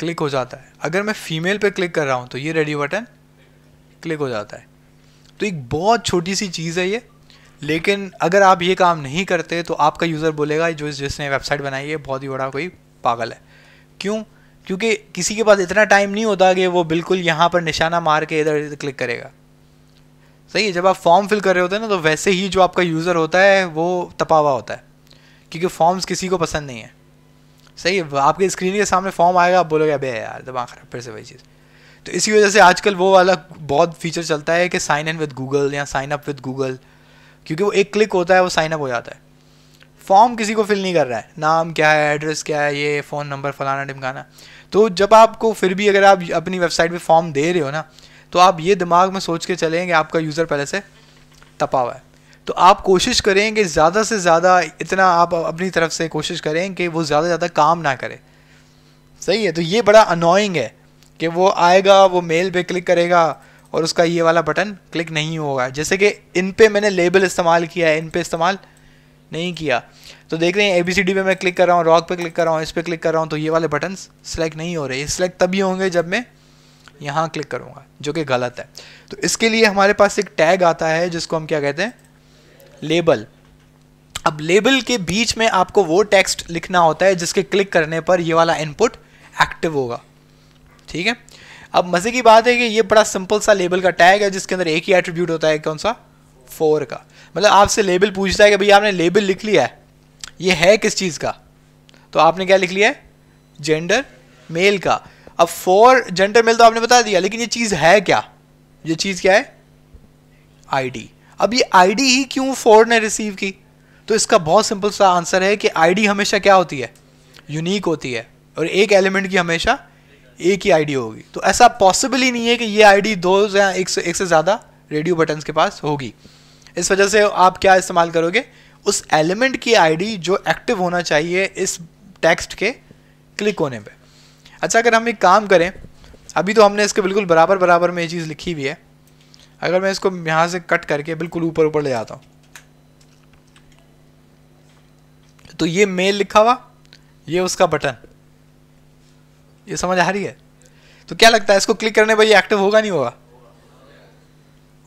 क्लिक हो जाता है। अगर मैं फीमेल पे क्लिक कर रहा हूँ तो ये रेडियो बटन क्लिक हो जाता है। तो एक बहुत छोटी सी चीज़ है ये। लेकिन अगर आप ये काम नहीं करते तो आपका यूज़र बोलेगा, जो जिसने वेबसाइट बनाई है, बहुत ही बड़ा कोई पागल है। क्यों? क्योंकि किसी के पास इतना टाइम नहीं होता कि वो बिल्कुल यहाँ पर निशाना मार के इधर इधर क्लिक करेगा। सही है, जब आप फॉर्म फिल कर रहे होते हैं ना तो वैसे ही जो आपका यूज़र होता है, वो तपावा होता है। क्योंकि फॉर्म्स किसी को पसंद नहीं है। सही है आपके स्क्रीन के सामने फॉर्म आएगा, आप बोलोगे, अबे यार, दिमाग खराब, फिर से वही चीज़। तो इसी वजह से आजकल वो वाला बहुत फीचर चलता है कि साइन इन विद गूगल या साइन अप विद गूगल क्योंकि वो एक क्लिक होता है, वो साइन अप हो जाता है। फॉर्म किसी को फिल नहीं कर रहा है। नाम क्या है एड्रेस क्या है, ये फ़ोन नंबर फलाना टिमकाना तो जब आपको फिर भी अगर आप अपनी वेबसाइट पे फॉर्म दे रहे हो ना तो आप ये दिमाग में सोच के चलें कि आपका यूज़र पहले से तपा हुआ है। तो आप कोशिश करें कि ज़्यादा से ज़्यादा इतना आप अपनी तरफ़ से कोशिश करें कि वो ज़्यादा से ज़्यादा काम ना करे। सही है तो ये बड़ा अनोइंग है कि वो आएगा, वो मेल पे क्लिक करेगा और उसका ये वाला बटन क्लिक नहीं होगा। जैसे कि इन पे मैंने लेबल इस्तेमाल किया है, इन पे इस्तेमाल नहीं किया। तो देख रहे हैं ए बी सी डी पे मैं क्लिक कर रहा हूँ रॉक पे क्लिक कर रहा हूँ, इस पर क्लिक कर रहा हूँ तो ये वाले बटन सेलेक्ट नहीं हो रहे। सिलेक्ट तभी होंगे जब मैं यहाँ क्लिक करूँगा, जो कि गलत है। तो इसके लिए हमारे पास एक टैग आता है, जिसको हम क्या कहते हैं? लेबल अब लेबल के बीच में आपको वो टेक्स्ट लिखना होता है, जिसके क्लिक करने पर ये वाला इनपुट एक्टिव होगा। ठीक है? अब मज़े की बात है कि ये बड़ा सिंपल सा लेबल का टैग है, जिसके अंदर एक ही एट्रीब्यूट होता है, कौन सा? फोर का। मतलब आपसे लेबल पूछता है कि भाई आपने लेबल लिख लिया है। ये है किस चीज़ का? तो आपने क्या लिख लिया है? जेंडर मेल का। अब फोर जेंडर मेल तो आपने बता दिया, लेकिन ये चीज़ है क्या? ये चीज़ क्या है? आईडी अब ये आईडी ही क्यों फोर ने रिसीव की? तो इसका बहुत सिंपल सा आंसर है कि आईडी हमेशा क्या होती है? यूनिक होती है। और एक एलिमेंट की हमेशा एक ही आईडी होगी। तो ऐसा पॉसिबल ही नहीं है कि ये आईडी दो या एक से एक से ज़्यादा रेडियो बटन्स के पास होगी। इस वजह से आप क्या इस्तेमाल करोगे? उस एलिमेंट की आईडी जो एक्टिव होना चाहिए इस टेक्स्ट के क्लिक होने पे। अच्छा अगर हम एक काम करें, अभी तो हमने इसके बिल्कुल बराबर बराबर में ये चीज़ लिखी हुई है। अगर मैं इसको यहाँ से कट करके बिल्कुल ऊपर ऊपर ले जाता हूँ। तो ये मेल लिखा हुआ, ये उसका बटन ये समझ आ रही है? तो क्या लगता है इसको क्लिक करने पर ये एक्टिव होगा नहीं होगा?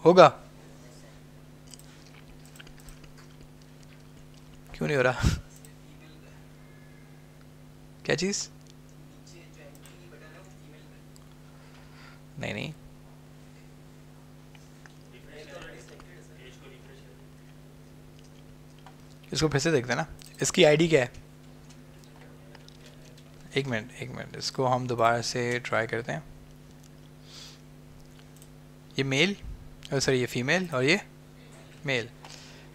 होगा। क्यों नहीं हो रहा? क्या चीज़? नहीं नहीं। इसको फिर से देखते ना इसकी आईडी क्या है? एक मिनट एक मिनट। इसको हम दोबारा से ट्राई करते हैं। ये मेल सर ये फीमेल और ये मेल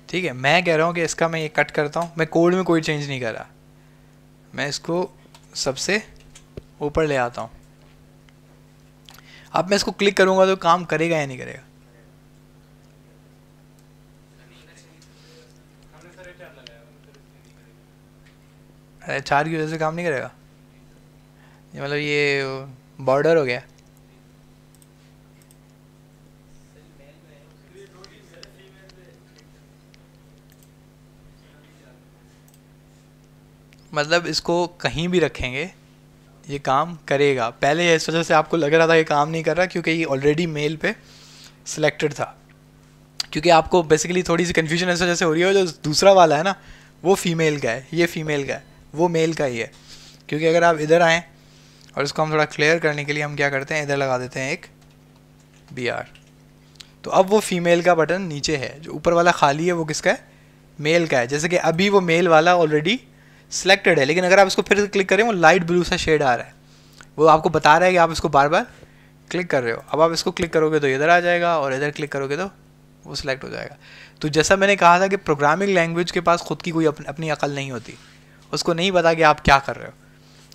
ठीक है, मैं कह रहा हूँ कि इसका मैं ये कट करता हूँ। मैं कोड में कोई चेंज नहीं कर रहा। मैं इसको सबसे ऊपर ले आता हूँ। अब मैं इसको क्लिक करूँगा तो काम करेगा या नहीं करेगा? अरे चार की वजह से काम नहीं करेगा? मतलब ये बॉर्डर हो गया। मतलब इसको कहीं भी रखेंगे, ये काम करेगा। पहले इस वजह से आपको लग रहा था ये काम नहीं कर रहा, क्योंकि ये ऑलरेडी मेल पे सिलेक्टेड था। क्योंकि आपको बेसिकली थोड़ी सी कन्फ्यूज़न इस वजह से हो रही है जो दूसरा वाला है ना, वो फीमेल का है, ये फीमेल का है, वो मेल का ही है। क्योंकि अगर आप इधर आएँ, और इसको हम थोड़ा क्लियर करने के लिए हम क्या करते हैं, इधर लगा देते हैं एक बी आर तो अब वो फीमेल का बटन नीचे है, जो ऊपर वाला खाली है, वो किसका है? मेल का है। जैसे कि अभी वो मेल वाला ऑलरेडी सिलेक्टेड है लेकिन अगर आप इसको फिर क्लिक करें वो लाइट ब्लू सा शेड आ रहा है। वो आपको बता रहा है कि आप इसको बार बार क्लिक कर रहे हो। अब आप इसको क्लिक करोगे तो इधर आ जाएगा और इधर क्लिक करोगे तो वो सिलेक्ट हो जाएगा। तो जैसा मैंने कहा था कि प्रोग्रामिंग लैंग्वेज के पास खुद की कोई अपनी, अपनी अकल नहीं होती। उसको नहीं पता कि आप क्या कर रहे हो।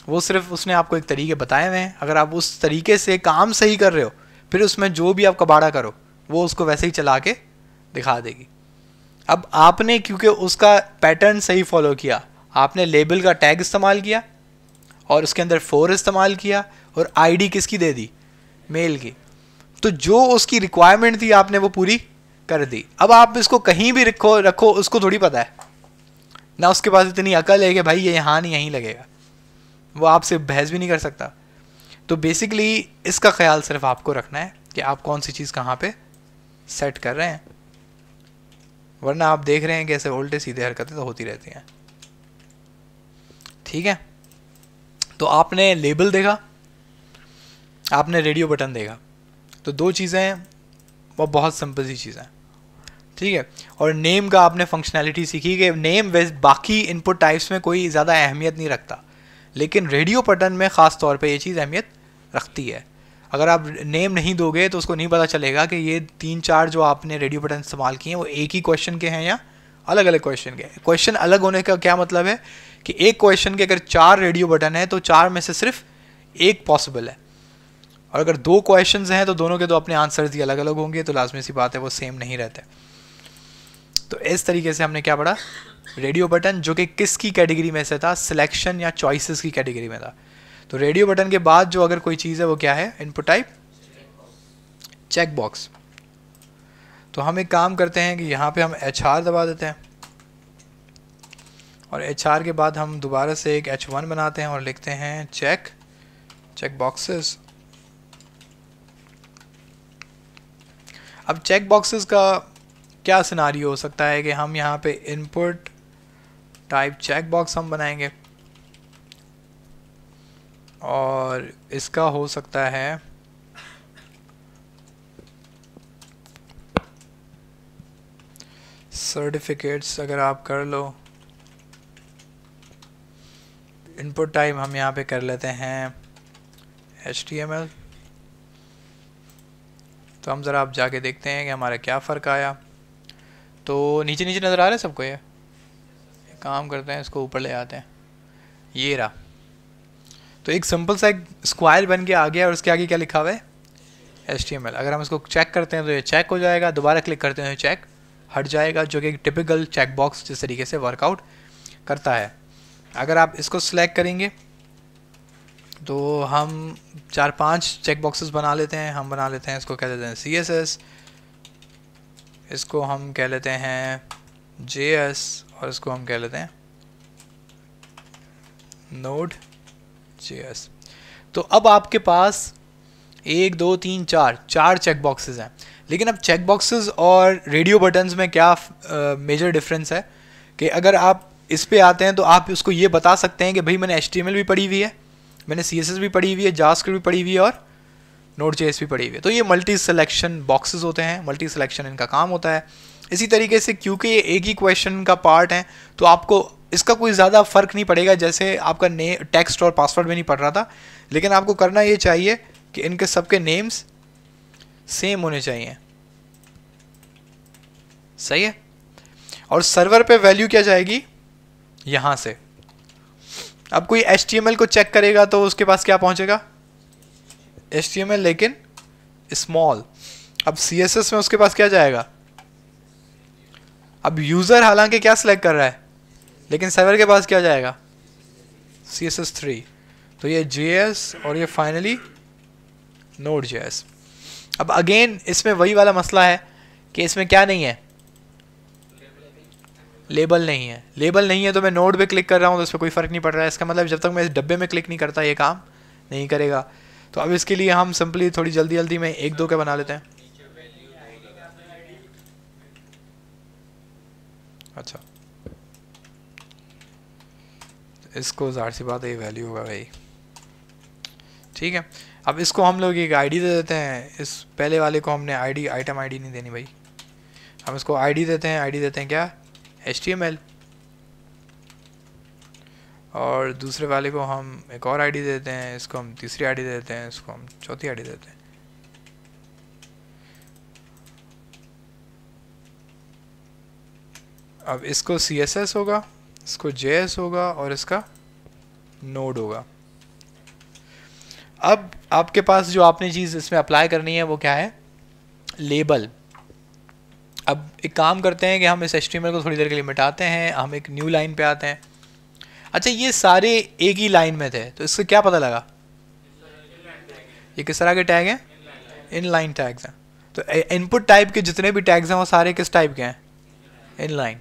वो सिर्फ़ उसने आपको एक तरीके बताए हुए हैं। अगर आप उस तरीके से काम सही कर रहे हो फिर उसमें जो भी आप कबाड़ा करो वो उसको वैसे ही चला के दिखा देगी। अब आपने क्योंकि उसका पैटर्न सही फॉलो किया आपने लेबल का टैग इस्तेमाल किया और उसके अंदर फोर इस्तेमाल किया और आईडी किसकी दे दी? मेल की। तो जो उसकी रिक्वायरमेंट थी, आपने वो पूरी कर दी। अब आप इसको कहीं भी रखो रखो, उसको थोड़ी पता है। ना उसके पास इतनी अकल है कि भाई, ये यहाँ नहीं, यहीं लगेगा। वो आपसे बहस भी नहीं कर सकता। तो बेसिकली इसका ख्याल सिर्फ़ आपको रखना है कि आप कौन सी चीज़ कहाँ पे सेट कर रहे हैं। वरना आप देख रहे हैं कि ऐसे उल्टे सीधे हरकतें तो होती रहती हैं। ठीक है? तो आपने लेबल देखा, आपने रेडियो बटन देखा। तो दो चीज़ें वो बहुत सिंपल सी चीज़ें ठीक है? और नेम का आपने फंक्शनैलिटी सीखी कि नेम वैसे बाकी इनपुट टाइप्स में कोई ज़्यादा अहमियत नहीं रखता। लेकिन रेडियो बटन में ख़ास तौर पे ये चीज़ अहमियत रखती है। अगर आप नेम नहीं दोगे तो उसको नहीं पता चलेगा कि ये तीन चार जो आपने रेडियो बटन इस्तेमाल किए हैं, वो एक ही क्वेश्चन के हैं या अलग अलग क्वेश्चन के क्वेश्चन अलग होने का क्या मतलब है? कि एक क्वेश्चन के अगर चार रेडियो बटन है तो चार में से सिर्फ़ एक पॉसिबल है। और अगर दो क्वेश्चन हैं तो दोनों के तो अपने आंसर्स ही अलग अलग होंगे तो लाजमी सी बात है, वो सेम नहीं रहते। तो इस तरीके से हमने क्या पढ़ा? रेडियो बटन जो कि किसकी कैटेगरी में से था? सिलेक्शन या चॉइसेस की कैटेगरी में था। तो रेडियो बटन के बाद जो अगर कोई चीज़ है, वो क्या है? इनपुट टाइप चेक बॉक्स तो हम एक काम करते हैं कि यहाँ पे हम एच आर दबा देते हैं। और एच आर के बाद हम दोबारा से एक एच बनाते हैं और लिखते हैं चेक चेक बॉक्सेस अब चेक बॉक्सेस का क्या सिनारी हो सकता है कि हम यहाँ पे इनपुट टाइप चेक बॉक्स हम बनाएँगे? और इसका हो सकता है सर्टिफिकेट्स अगर आप कर लो। इनपुट टाइप हम यहाँ पे कर लेते हैं एचटीएमएल। तो हम ज़रा आप जाके देखते हैं कि हमारा क्या फ़र्क आया। तो नीचे नीचे नज़र आ रहा है सबको ये? काम करते हैं, इसको ऊपर ले आते हैं। ये रहा। तो एक सिंपल सा एक स्क्वायर बन के आ गया और उसके आगे क्या लिखा हुआ है? एच अगर हम इसको चेक करते हैं तो ये चेक हो जाएगा, दोबारा क्लिक करते हैं चेक हट जाएगा, जो कि एक टिपिकल चेक बॉक्स जिस तरीके से वर्कआउट करता है। अगर आप इसको सिलेक्ट करेंगे तो हम चार पाँच चेक बॉक्सेस बना लेते हैं, हम बना लेते हैं इसको कह देते हैं सी एस एस इसको हम कह लेते हैं जे एस और इसको हम कह लेते हैं नोड जे एस तो अब आपके पास एक, दो, तीन, चार चार चेक बॉक्सेस हैं। लेकिन अब चेक बॉक्सेस और रेडियो बटन्स में क्या मेजर डिफरेंस है? कि अगर आप इस पे आते हैं तो आप उसको ये बता सकते हैं कि भाई मैंने एच भी पढ़ी हुई है, मैंने CSS भी पढ़ी हुई है जास्क्रिप्ट भी पढ़ी हुई है और नोट जेएस भी पढ़ी हुई है। तो ये मल्टी सिलेक्शन बॉक्सेस होते हैं मल्टी सिलेक्शन इनका काम होता है। इसी तरीके से क्योंकि ये एक ही क्वेश्चन का पार्ट है तो आपको इसका कोई ज़्यादा फ़र्क नहीं पड़ेगा जैसे आपका ने टेक्स्ट और पासवर्ड में नहीं पढ़ रहा था। लेकिन आपको करना ये चाहिए कि इनके सबके नेम्स सेम होने चाहिए। सही है? और सर्वर पे वैल्यू क्या जाएगी? यहाँ से। अब कोई एच को चेक करेगा तो उसके पास क्या पहुंचेगा? एच लेकिन स्मॉल अब सी में उसके पास क्या जाएगा? अब यूज़र हालाँकि क्या सिलेक्ट कर रहा है, लेकिन सर्वर के पास क्या जाएगा? सी एस एस थ्री तो ये जे एस और ये फाइनली नोड जे अब अगेन इसमें वही वाला मसला है कि इसमें क्या नहीं है। लेबल नहीं है। लेबल नहीं है तो मैं नोड पे क्लिक कर रहा हूँ तो उस पर कोई फ़र्क नहीं पड़ रहा है। इसका मतलब जब तक मैं इस डब्बे में क्लिक नहीं करता, ये काम नहीं करेगा। तो अब इसके लिए हम सिंपली थोड़ी जल्दी जल्दी में एक दो के बना लेते हैं। अच्छा। इसको ज़ाहिर सी बात है वैल्यू होगा भाई। ठीक है। अब इसको हम लोग एक आईडी दे देते हैं। इस पहले वाले को हमने आईडी आइटम आईडी नहीं देनी भाई। हम इसको आईडी देते हैं। आईडी देते हैं क्या? HTML और दूसरे वाले को हम एक और आईडी देते हैं, इसको हम तीसरी आईडी देते हैं, इसको हम चौथी आईडी देते हैं। अब इसको सी एस एस होगा, इसको जे एस होगा और इसका नोड होगा। अब आपके पास जो आपने चीज़ इसमें अप्लाई करनी है वो क्या है? लेबल अब एक काम करते हैं कि हम इस एच को थोड़ी देर के लिए मिटाते हैं, हम एक न्यू लाइन पे आते हैं। अच्छा ये सारे एक ही लाइन में थे तो इससे क्या पता लगा? ये किस तरह के टैग हैं? इन लाइन टैग्स हैं। तो इनपुट टाइप के जितने भी टैग्स हैं, वो सारे किस टाइप के हैं? इन लाइन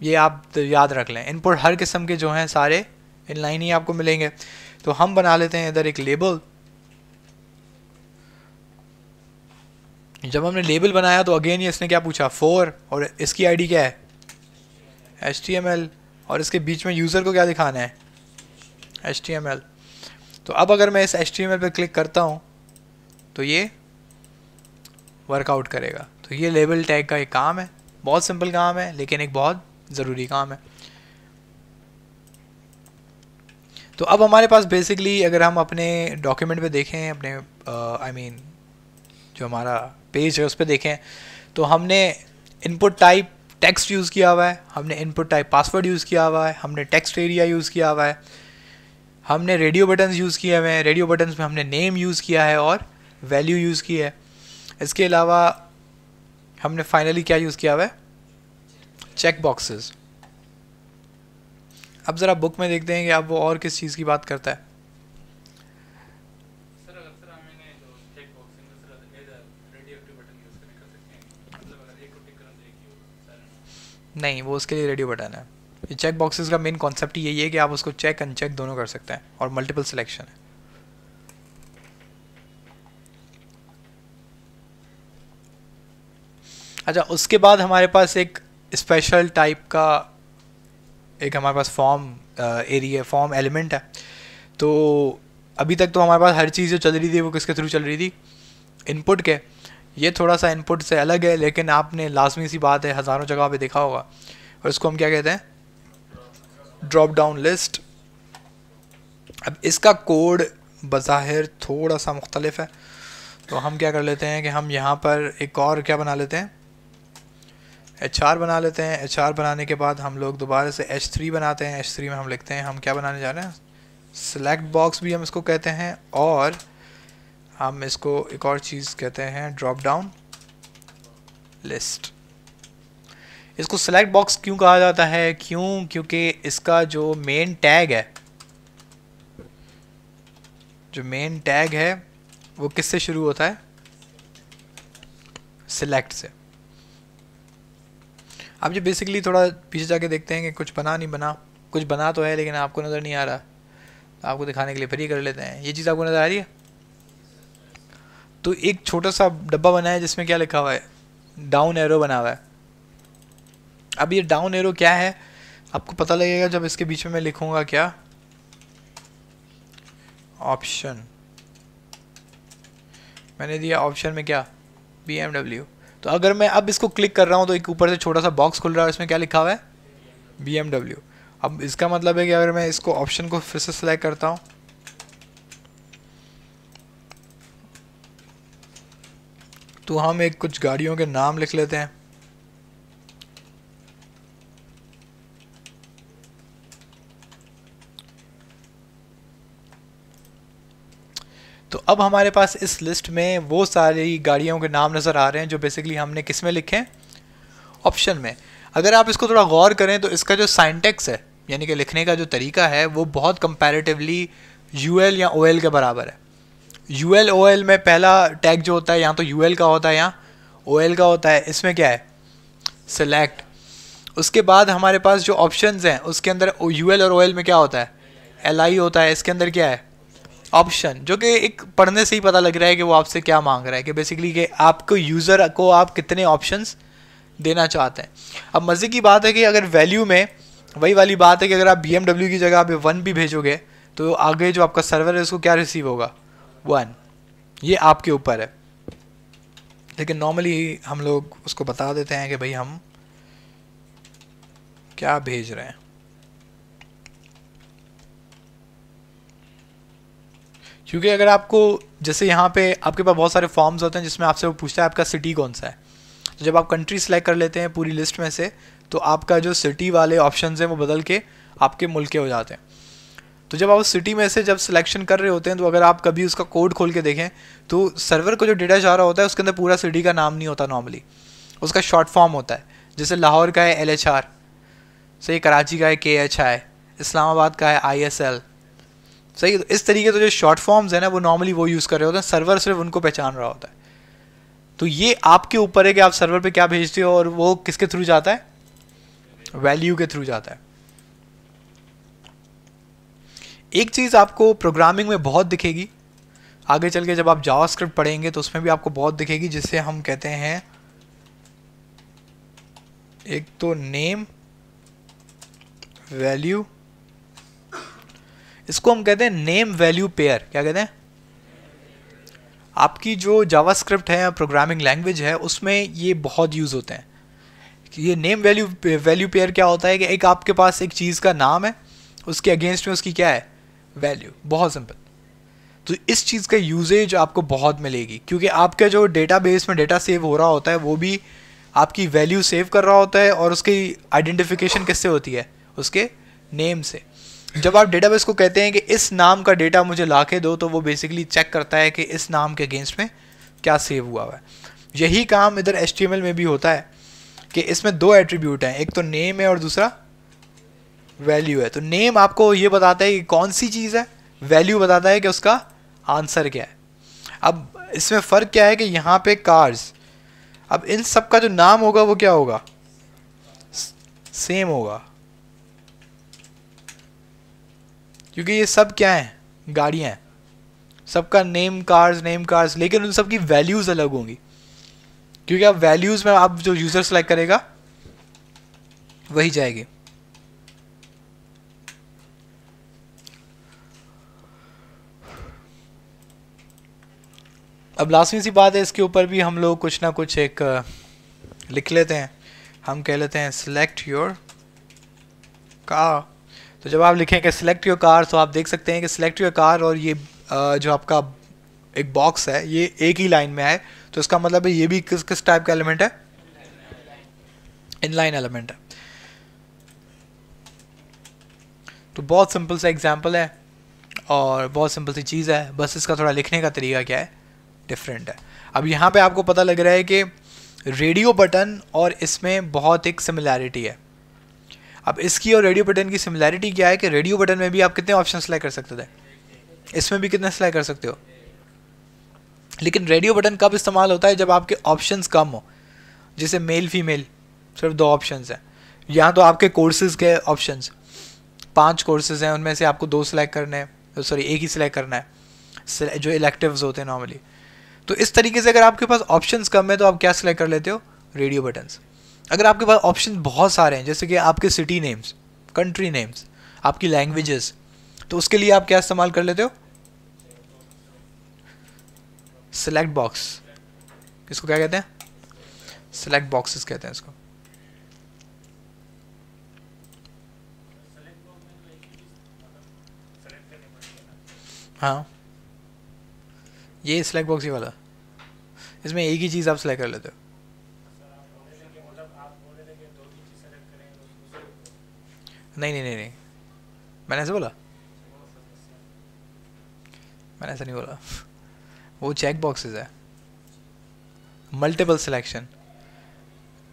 ये आप तो याद रख लें इनपुट हर किस्म के जो हैं, सारे इन लाइन ही आपको मिलेंगे। तो हम बना लेते हैं इधर एक लेबल जब हमने लेबल बनाया तो अगेन ये इसने क्या पूछा? फोर। और इसकी आईडी क्या है? एच और इसके बीच में यूज़र को क्या दिखाना है? एच तो अब अगर मैं इस एच पर क्लिक करता हूँ तो ये वर्कआउट करेगा। तो ये लेबल टैग का एक काम है। बहुत सिंपल काम है लेकिन एक बहुत ज़रूरी काम है। तो अब हमारे पास बेसिकली अगर हम अपने डॉक्यूमेंट पे देखें अपने आई मीन uh, जो हमारा पेज है, उस पर देखें। तो हमने इनपुट टाइप टेक्स्ट यूज़ किया हुआ है, हमने इनपुट टाइप पासवर्ड यूज़ किया हुआ है, हमने टेक्स्ट एरिया यूज़ किया हुआ है, हमने रेडियो बटन्स यूज़ किए हुए हैं रेडियो बटन्स में हमने नेम यूज़ किया है और वैल्यू यूज़ की है। इसके अलावा हमने फाइनली क्या यूज़ किया हुआ है? चेक बॉक्सेस अब ज़रा बुक में देखते हैं कि अब वो और किस चीज़ की बात करता है। नहीं, वो उसके लिए रेडियो बटन है। ये चेक बॉक्सेस का मेन कॉन्सेप्ट यही है कि आप उसको चेक अनचेक दोनों कर सकते हैं और मल्टीपल सिलेक्शन है। अच्छा उसके बाद हमारे पास एक स्पेशल टाइप का एक हमारे पास फॉर्म एरिया फॉर्म एलिमेंट है। तो अभी तक तो हमारे पास हर चीज़ जो चल रही थी, वो किसके थ्रू चल रही थी? इनपुट के। ये थोड़ा सा इनपुट से अलग है, लेकिन आपने लाजमी सी बात है, हज़ारों जगह पे देखा होगा। और इसको हम क्या कहते हैं? ड्रॉप डाउन लिस्ट अब इसका कोड बज़ाहिर थोड़ा सा मुख्तलिफ़ है। तो हम क्या कर लेते हैं कि हम यहाँ पर एक और क्या बना लेते हैं? एच आर बना लेते हैं। एच आर बनाने के बाद हम लोग दोबारा से एच थ्री बनाते हैं। एच थ्री में हम लिखते हैं। हम क्या बनाने जा रहे हैं? सेलेक्ट बॉक्स भी हम इसको कहते हैं। और हम इसको एक और चीज़ कहते हैं ड्रॉप डाउन लिस्ट इसको सेलेक्ट बॉक्स क्यों कहा जाता है? क्यों? क्योंकि इसका जो मेन टैग है, जो मेन टैग है, वो किससे शुरू होता है? सिलेक्ट से. अब जो बेसिकली थोड़ा पीछे जाके देखते हैं कि कुछ बना, नहीं बना. कुछ बना तो है, लेकिन आपको नज़र नहीं आ रहा. तो आपको दिखाने के लिए फ्री कर लेते हैं. ये चीज़ आपको नज़र आ रही है? तो एक छोटा सा डब्बा बना है जिसमें क्या लिखा हुआ है? डाउन एरो बना हुआ है। अब ये डाउन एरो क्या है? आपको पता लगेगा जब इसके बीच में मैं लिखूँगा क्या? ऑप्शन मैंने दिया ऑप्शन में क्या? बीएमडब्ल्यू तो अगर मैं अब इसको क्लिक कर रहा हूँ तो एक ऊपर से छोटा सा बॉक्स खुल रहा है इसमें क्या लिखा हुआ है? BMW अब इसका मतलब है कि अगर मैं इसको ऑप्शन को फिर से सिलेक्ट करता हूँ तो हम एक कुछ गाड़ियों के नाम लिख लेते हैं। तो अब हमारे पास इस लिस्ट में वो सारी गाड़ियों के नाम नज़र आ रहे हैं जो बेसिकली हमने किसमें लिखे हैं? ऑप्शन में। अगर आप इसको थोड़ा गौर करें तो इसका जो साइंटेक्स है, यानी कि लिखने का जो तरीका है, वो बहुत कंपैरेटिवली यू या ओएल के बराबर है। यू एल ओ एल में पहला टैग जो होता है, यहाँ तो यू एल का होता है, यहाँ ओ एल का होता है, इसमें क्या है? सेलेक्ट उसके बाद हमारे पास जो ऑप्शंस हैं, उसके अंदर यू एल और ओ एल में क्या होता है? एल आई होता है, इसके अंदर क्या है? ऑप्शन जो कि एक पढ़ने से ही पता लग रहा है कि वो आपसे क्या मांग रहा है, कि बेसिकली कि आपको यूज़र को आप कितने ऑप्शंस देना चाहते हैं। अब मज़े की बात है कि अगर वैल्यू में, वही वाली बात है कि अगर आप बी की जगह आप वन भी भेजोगे तो आगे जो आपका सर्वर है, उसको क्या रिसीव होगा? वन ये आपके ऊपर है। लेकिन नॉर्मली हम लोग उसको बता देते हैं कि भाई हम क्या भेज रहे हैं। क्योंकि अगर आपको जैसे यहाँ पे आपके पास बहुत सारे फॉर्म्स होते हैं जिसमें आपसे वो पूछता है, आपका सिटी कौन सा है? तो जब आप कंट्री सेलेक्ट कर लेते हैं पूरी लिस्ट में से तो आपका जो सिटी वाले ऑप्शन हैं वो बदल के आपके मुल्क के हो जाते हैं। तो जब आप सिटी में से जब सिलेक्शन कर रहे होते हैं तो अगर आप कभी उसका कोड खोल के देखें तो सर्वर को जो डेटा जा रहा होता है, उसके अंदर पूरा सिटी का नाम नहीं होता नॉर्मली उसका शॉर्ट फॉर्म होता है. जैसे लाहौर का है एल एच आर सही, कराची का है के एच आई इस्लामाबाद का है आई एस एल सही तो इस तरीके से जो शॉर्ट फॉर्म्स हैं ना, वो नॉर्मली वो यूज़ कर रहे होते हैं सर्वर सिर्फ़ उनको पहचान रहा होता है. तो ये आपके ऊपर है कि आप सर्वर पे क्या भेजते हो और वो किसके थ्रू जाता है? वैल्यू के थ्रू जाता है. एक चीज़ आपको प्रोग्रामिंग में बहुत दिखेगी। आगे चल के जब आप जावास्क्रिप्ट पढ़ेंगे तो उसमें भी आपको बहुत दिखेगी जिससे हम कहते हैं, एक तो नेम वैल्यू इसको हम कहते हैं नेम वैल्यू पेयर क्या कहते हैं? आपकी जो जावास्क्रिप्ट है प्रोग्रामिंग लैंग्वेज है, उसमें ये बहुत यूज़ होते हैं। ये नेम वैल्यू वैल्यू पेयर क्या होता है कि एक आपके पास एक चीज़ का नाम है, उसके अगेंस्ट में उसकी क्या है? वैल्यू बहुत सिंपल तो इस चीज़ का यूजेज आपको बहुत मिलेगी, क्योंकि आपका जो डेटाबेस में डेटा सेव हो रहा होता है, वो भी आपकी वैल्यू सेव कर रहा होता है और उसकी आइडेंटिफिकेशन किससे होती है? उसके नेम से. जब आप डेटाबेस को कहते हैं कि इस नाम का डेटा मुझे ला के दो तो वो बेसिकली चेक करता है कि इस नाम के अगेंस्ट में क्या सेव हुआ हुआ है. यही काम इधर एच में भी होता है कि इसमें दो एट्रीब्यूट हैं, एक तो नेम है और दूसरा वैल्यू है। तो नेम आपको ये बताता है कि कौन सी चीज़ है? वैल्यू बताता है कि उसका आंसर क्या है। अब इसमें फ़र्क क्या है कि यहाँ पे कार्स अब इन सब का जो नाम होगा वो क्या होगा? सेम होगा। क्योंकि ये सब क्या है? गाड़ियाँ हैं। सबका नेम कार्स नेम कार्स लेकिन उन सब की वैल्यूज़ अलग होंगी। क्योंकि अब वैल्यूज़ में आप जो यूज़र सेलेक्ट करेगा, वही जाएगी। अब लास्टवीं सी बात है, इसके ऊपर भी हम लोग कुछ ना कुछ एक लिख लेते हैं। हम कह लेते हैं सिलेक्ट योर कार तो जब आप लिखेंगे सिलेक्ट योर कार तो आप देख सकते हैं कि सिलेक्ट योर कार और ये जो आपका एक बॉक्स है, ये एक ही लाइन में है। तो इसका मतलब है, ये भी किस किस टाइप का एलिमेंट है? इनलाइन एलिमेंट है। तो बहुत सिंपल सा एग्जांपल है और बहुत सिंपल सी चीज़ है। बस इसका थोड़ा लिखने का तरीका क्या है? डिफरेंट है। अब यहाँ पे आपको पता लग रहा है कि रेडियो बटन और इसमें बहुत एक सिमिलैरिटी है। अब इसकी और रेडियो बटन की सिमिलैरिटी क्या है कि रेडियो बटन में भी आप कितने ऑप्शन सिलेक्ट कर सकते थे? इसमें भी कितने सिलेक्ट कर सकते हो? लेकिन रेडियो बटन कब इस्तेमाल होता है? जब आपके ऑप्शन कम हो। जैसे मेल फीमेल सिर्फ़ दो ऑप्शन हैं। यहाँ तो आपके कोर्सेज के ऑप्शन पाँच कोर्सेज हैं, उनमें से आपको दो सिलेक्ट करने हैं। सॉरी एक ही सिलेक्ट करना है। जो इलेक्टिव्स होते हैं नॉर्मली तो इस तरीके से अगर आपके पास ऑप्शन कम है तो आप क्या सिलेक्ट कर लेते हो? रेडियो बटन्स अगर आपके पास ऑप्शन बहुत सारे हैं, जैसे कि आपके सिटी नेम्स कंट्री नेम्स आपकी लैंग्वेजेस तो उसके लिए आप क्या इस्तेमाल कर लेते हो? सिलेक्ट बॉक्स किसको क्या कहते हैं? सिलेक्ट बॉक्सेस कहते हैं इसको. हाँ। ये सिलेक्ट बॉक्स ही वाला। इसमें एक ही चीज़ आप सिलेक्ट कर लेते हो। नहीं नहीं नहीं नहीं। मैंने ऐसे बोला? मैंने ऐसा नहीं बोला। वो चेक बॉक्सेस है। मल्टीपल सिलेक्शन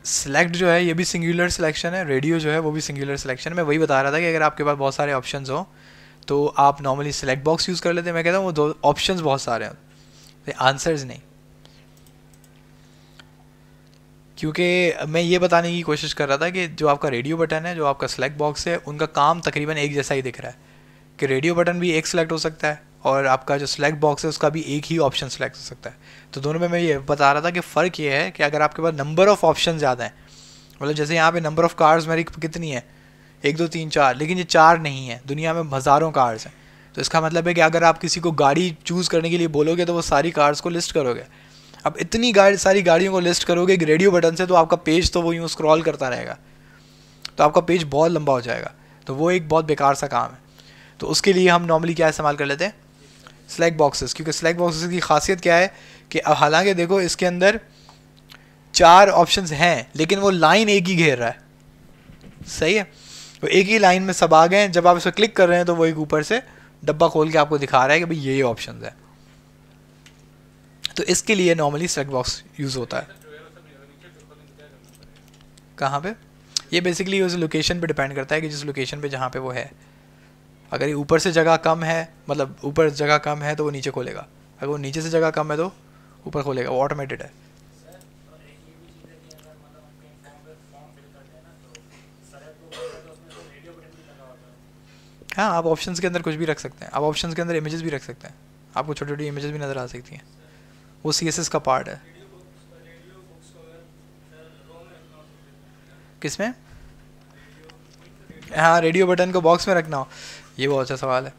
सिलेक्ट जो है, ये भी सिंगुलर सिलेक्शन है। रेडियो जो है, वो भी सिंगुलर सिलेक्शन मैं वही बता रहा था कि अगर आपके पास बहुत सारे ऑप्शंस हो तो आप नॉर्मली सिलेक्ट बॉक्स यूज़ कर लेते हैं। मैं कहता हूँ, वो दो ऑप्शंस बहुत सारे हैं। आंसर्स नहीं। क्योंकि मैं ये बताने की कोशिश कर रहा था कि जो आपका रेडियो बटन है, जो आपका सेलेक्ट बॉक्स है, उनका काम तकरीबन एक जैसा ही दिख रहा है। कि रेडियो बटन भी एक सेलेक्ट हो सकता है और आपका जो सेलेक्ट बॉक्स है, उसका भी एक ही ऑप्शन सेलेक्ट हो सकता है। तो दोनों में मैं ये बता रहा था कि फ़र्क ये है कि अगर आपके पास नंबर ऑफ़ ऑप्शन ज़्यादा हैं मतलब जैसे यहाँ पे नंबर ऑफ़ कार्स मेरी कितनी है? एक, दो, तीन, चार, लेकिन ये चार नहीं है। दुनिया में हज़ारों कार्स हैं। तो इसका मतलब है कि अगर आप किसी को गाड़ी चूज़ करने के लिए बोलोगे तो वो सारी कार्स को लिस्ट करोगे। अब इतनी गाड़ी सारी गाड़ियों को लिस्ट करोगे कि रेडियो बटन से तो आपका पेज तो वो यूँ स्क्रॉल करता रहेगा। तो आपका पेज बहुत लंबा हो जाएगा। तो वो एक बहुत बेकार सा काम है। तो उसके लिए हम नॉर्मली क्या इस्तेमाल कर लेते हैं? स्लैक बॉक्सेस क्योंकि स्लैक बॉक्सेस की खासियत क्या है कि अब हालाँकि देखो, इसके अंदर चार ऑप्शंस हैं, लेकिन वो लाइन एक ही घेर रहा है। सही है? वो एक ही लाइन में सब आ गए हैं। जब आप इस पर क्लिक कर रहे हैं तो वो एक ऊपर से डब्बा खोल के आपको दिखा रहा है कि भाई ये ऑप्शन है। तो इसके लिए नॉर्मली सेट बॉक्स यूज़ होता है। कहाँ पे? ये बेसिकली उस लोकेशन पे डिपेंड करता है कि जिस लोकेशन पे जहाँ पे वो है। अगर ये ऊपर से जगह कम है मतलब ऊपर जगह कम है तो वो नीचे खोलेगा। अगर वो नीचे से जगह कम है तो ऊपर खोलेगा, वो ऑटोमेटेड है। हाँ आप ऑप्शंस के अंदर कुछ भी रख सकते हैं। आप ऑप्शंस के अंदर इमेजेस भी रख सकते हैं। आपको छोटी छोटी इमेजेस भी नज़र आ सकती हैं। वो सी एस एस का पार्ट है। किसमें? हाँ रेडियो बटन को बॉक्स में रखना हो। ये बहुत अच्छा सवाल है।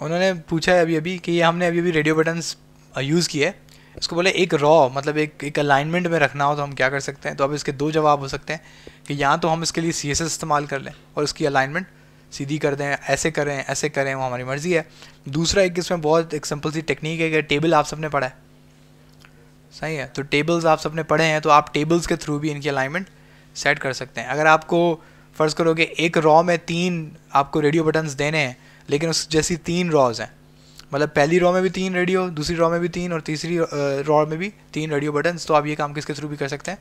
उन्होंने पूछा है अभी अभी कि हमने अभी अभी रेडियो बटन्स यूज़ किए इसको बोले एक रॉ मतलब एक एक अलाइनमेंट में रखना हो तो हम क्या कर सकते हैं? तो अब इसके दो जवाब हो सकते हैं कि या तो हम इसके लिए सीएसएस इस्तेमाल कर लें और उसकी अलाइनमेंट सीधी कर दें, ऐसे करें ऐसे करें, वो हमारी मर्ज़ी है। दूसरा एक इसमें बहुत एक सिंपल सी टेक्निक है कि टेबल आप सबने पढ़ा है। सही है? तो टेबल्स आप सबने पढ़े हैं तो आप टेबल्स के थ्रू भी इनकी अलाइनमेंट सेट कर सकते हैं। अगर आपको फ़र्ज़ करोगे एक रॉ में तीन आपको रेडियो बटन्स देने हैं, लेकिन उस जैसी तीन रॉज हैं मतलब पहली रॉ में भी तीन रेडियो दूसरी रॉ में भी तीन और तीसरी रॉ में भी तीन रेडियो बटन्स तो आप ये काम किसके थ्रू भी कर सकते हैं?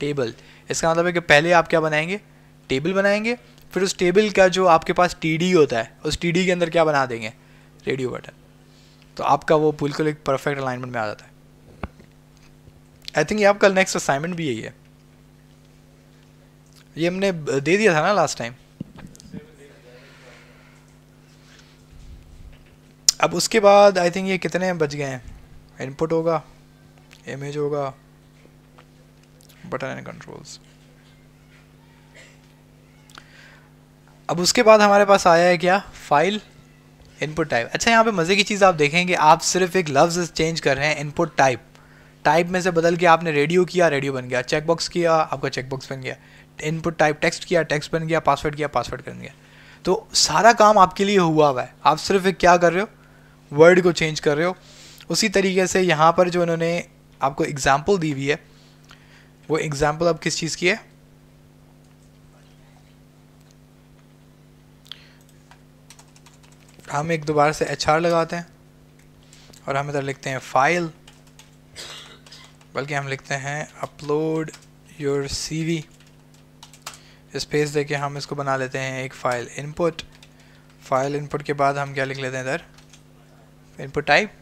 टेबल इसका मतलब है कि पहले आप क्या बनाएँगे? टेबल बनाएँगे, फिर उस टेबल का जो आपके पास टीडी होता है, उस टीडी के अंदर क्या बना देंगे? रेडियो बटन तो आपका वो बिल्कुल एक परफेक्ट अलाइनमेंट में आ जाता है. आई थिंक ये आपका नेक्स्ट असाइनमेंट भी यही है. ये हमने दे दिया था ना लास्ट टाइम अब उसके बाद आई थिंक ये कितने बच गए हैं? इनपुट होगा इमेज होगा बटन एंड कंट्रोल्स अब उसके बाद हमारे पास आया है क्या? फ़ाइल इनपुट टाइप अच्छा यहाँ पे मज़े की चीज़ आप देखेंगे, आप सिर्फ़ एक लफ्ज़ चेंज कर रहे हैं इनपुट टाइप टाइप में से बदल के आपने रेडियो किया रेडियो बन गया. चेकबॉक्स किया, आपका चेकबॉक्स बन गया. इनपुट टाइप टेक्स्ट किया टेक्स्ट बन गया पासवर्ड किया पासवर्ड बन गया तो सारा काम आपके लिए हुआ हुआ है. आप सिर्फ़ एक क्या कर रहे हो? वर्ड को चेंज कर रहे हो। उसी तरीके से यहाँ पर जो इन्होंने आपको एग्ज़ाम्पल दी हुई है, वो एग्ज़ाम्पल अब किस चीज़ की है? हम एक दोबारा से एचआर लगाते हैं और हम इधर लिखते हैं फ़ाइल बल्कि हम लिखते हैं अपलोड योर सीवी स्पेस दे हम इसको बना लेते हैं एक फ़ाइल इनपुट फ़ाइल इनपुट के बाद हम क्या लिख लेते हैं इधर? इनपुट टाइप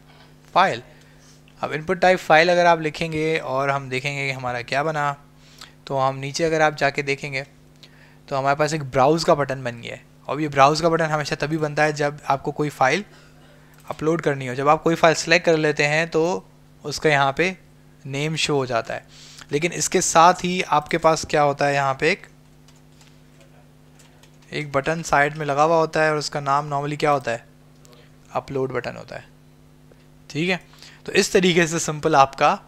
फ़ाइल अब इनपुट टाइप फ़ाइल अगर आप लिखेंगे और हम देखेंगे कि हमारा क्या बना तो हम नीचे अगर आप जाके देखेंगे तो हमारे पास एक ब्राउज़ का बटन बन गया है। और ये ब्राउज़ का बटन हमेशा तभी बनता है जब आपको कोई फ़ाइल अपलोड करनी हो। जब आप कोई फ़ाइल सेलेक्ट कर लेते हैं तो उसका यहाँ पे नेम शो हो जाता है। लेकिन इसके साथ ही आपके पास क्या होता है, यहाँ पे एक एक बटन साइड में लगा हुआ होता है और उसका नाम नॉर्मली क्या होता है? अपलोड बटन होता है। ठीक है? तो इस तरीके से सिंपल आपका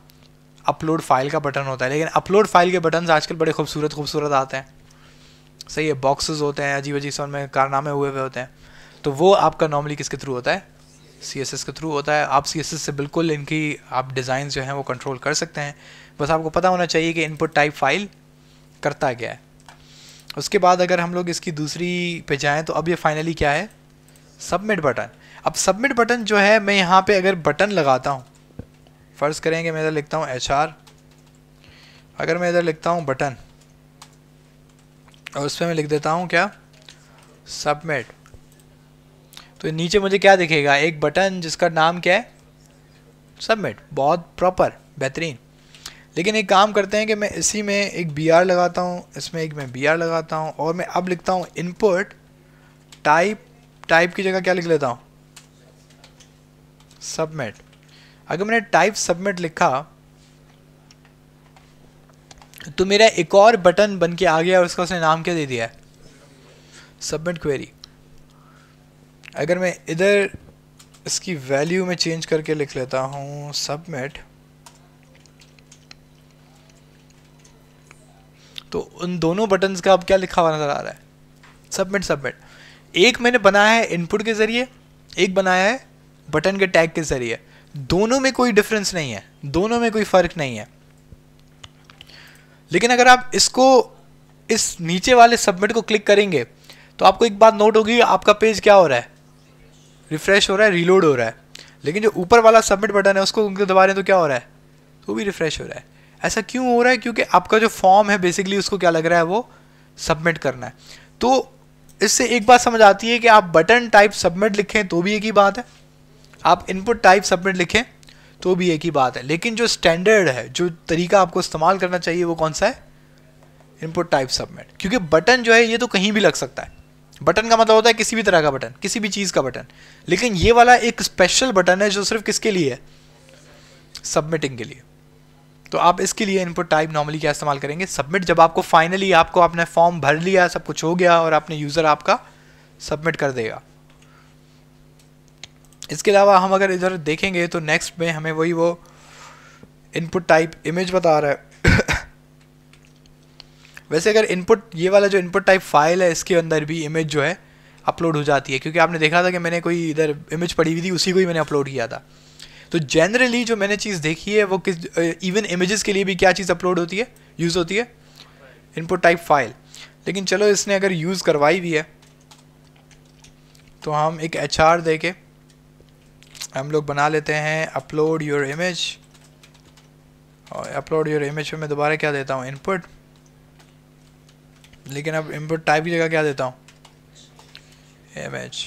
अपलोड फ़ाइल का बटन होता है। लेकिन अपलोड फ़ाइल के बटन आजकल बड़े खूबसूरत खूबसूरत आते हैं। सही है बॉक्सेस होते हैं अजीब अजीब सन में कारनामे हुए हुए होते हैं। तो वो आपका नॉर्मली किसके थ्रू होता है? सी एस एस के थ्रू होता है। आप सी एस एस से बिल्कुल इनकी आप डिज़ाइन जो हैं वो कंट्रोल कर सकते हैं। बस आपको पता होना चाहिए कि इनपुट टाइप फ़ाइल करता क्या है। उसके बाद अगर हम लोग इसकी दूसरी पे जाएँ तो अब ये फाइनली क्या है? सबमिट बटन अब सबमिट बटन जो है, मैं यहाँ पे अगर बटन लगाता हूँ, फ़र्ज़ करेंगे मैं इधर लिखता हूँ एचआर अगर मैं इधर लिखता हूँ बटन और उस पर मैं लिख देता हूँ क्या? सबमिट तो नीचे मुझे क्या दिखेगा? एक बटन जिसका नाम क्या है? सबमिट बहुत प्रॉपर बेहतरीन. लेकिन एक काम करते हैं कि मैं इसी में एक बी आर लगाता हूँ, इसमें एक मैं बी आर लगाता हूँ, और मैं अब लिखता हूँ इनपुट टाइप टाइप की जगह क्या लिख लेता हूँ? सबमिट अगर मैंने टाइप सबमिट लिखा तो मेरा एक और बटन बन के आ गया और उसका उसने नाम क्या दे दिया है? सबमिट क्वेरी अगर मैं इधर इसकी वैल्यू में चेंज करके लिख लेता हूँ सबमिट तो उन दोनों बटन्स का अब क्या लिखा हुआ नज़र आ रहा है? सबमिट सबमिट एक मैंने बनाया है इनपुट के ज़रिए, एक बनाया है बटन के टैग के ज़रिए। दोनों में कोई डिफरेंस नहीं है। दोनों में कोई फ़र्क नहीं है। लेकिन अगर आप इसको, इस नीचे वाले सबमिट को क्लिक करेंगे तो आपको एक बात नोट होगी, आपका पेज क्या हो रहा है? रिफ्रेश हो रहा है रीलोड हो रहा है। लेकिन जो ऊपर वाला सबमिट बटन है, उसको उनके दबा रहे हैं तो क्या हो रहा है? तो भी रिफ्रेश हो रहा है। ऐसा क्यों हो रहा है? क्योंकि आपका जो फॉर्म है बेसिकली उसको क्या लग रहा है? वो सबमिट करना है। तो इससे एक बात समझ आती है कि आप बटन टाइप सबमिट लिखें तो भी एक ही बात है। आप इनपुट टाइप सबमिट लिखें तो भी एक ही बात है। लेकिन जो स्टैंडर्ड है, जो तरीका आपको इस्तेमाल करना चाहिए, वो कौन सा है? इनपुट टाइप सबमिट क्योंकि बटन जो है, ये तो कहीं भी लग सकता है। बटन का मतलब होता है किसी भी तरह का बटन किसी भी चीज़ का बटन लेकिन ये वाला एक स्पेशल बटन है, जो सिर्फ़ किसके लिए है? सबमिटिंग के लिए। तो आप इसके लिए इनपुट टाइप नॉर्मली क्या इस्तेमाल करेंगे? सबमिट जब आपको फाइनली आपको अपने फॉर्म भर लिया, सब कुछ हो गया और आपने यूज़र आपका सबमिट कर देगा। इसके अलावा हम अगर इधर देखेंगे तो नेक्स्ट में हमें वही वो इनपुट टाइप इमेज बता रहा है। वैसे अगर इनपुट ये वाला जो इनपुट टाइप फ़ाइल है, इसके अंदर भी इमेज जो है अपलोड हो जाती है। क्योंकि आपने देखा था कि मैंने कोई इधर इमेज पड़ी हुई थी, उसी को ही मैंने अपलोड किया था। तो जनरली जो मैंने चीज़ देखी है, वो किस इवन इमेजेस के लिए भी क्या चीज़ अपलोड होती है? यूज़ होती है? इनपुट टाइप फ़ाइल लेकिन चलो इसने अगर यूज़ करवाई भी है तो हम एक एच आर दे के हम लोग बना लेते हैं अपलोड योर इमेज और अपलोड योर इमेज पे मैं दोबारा क्या देता हूँ? इनपुट लेकिन अब इनपुट टाइप की जगह क्या देता हूँ? इमेज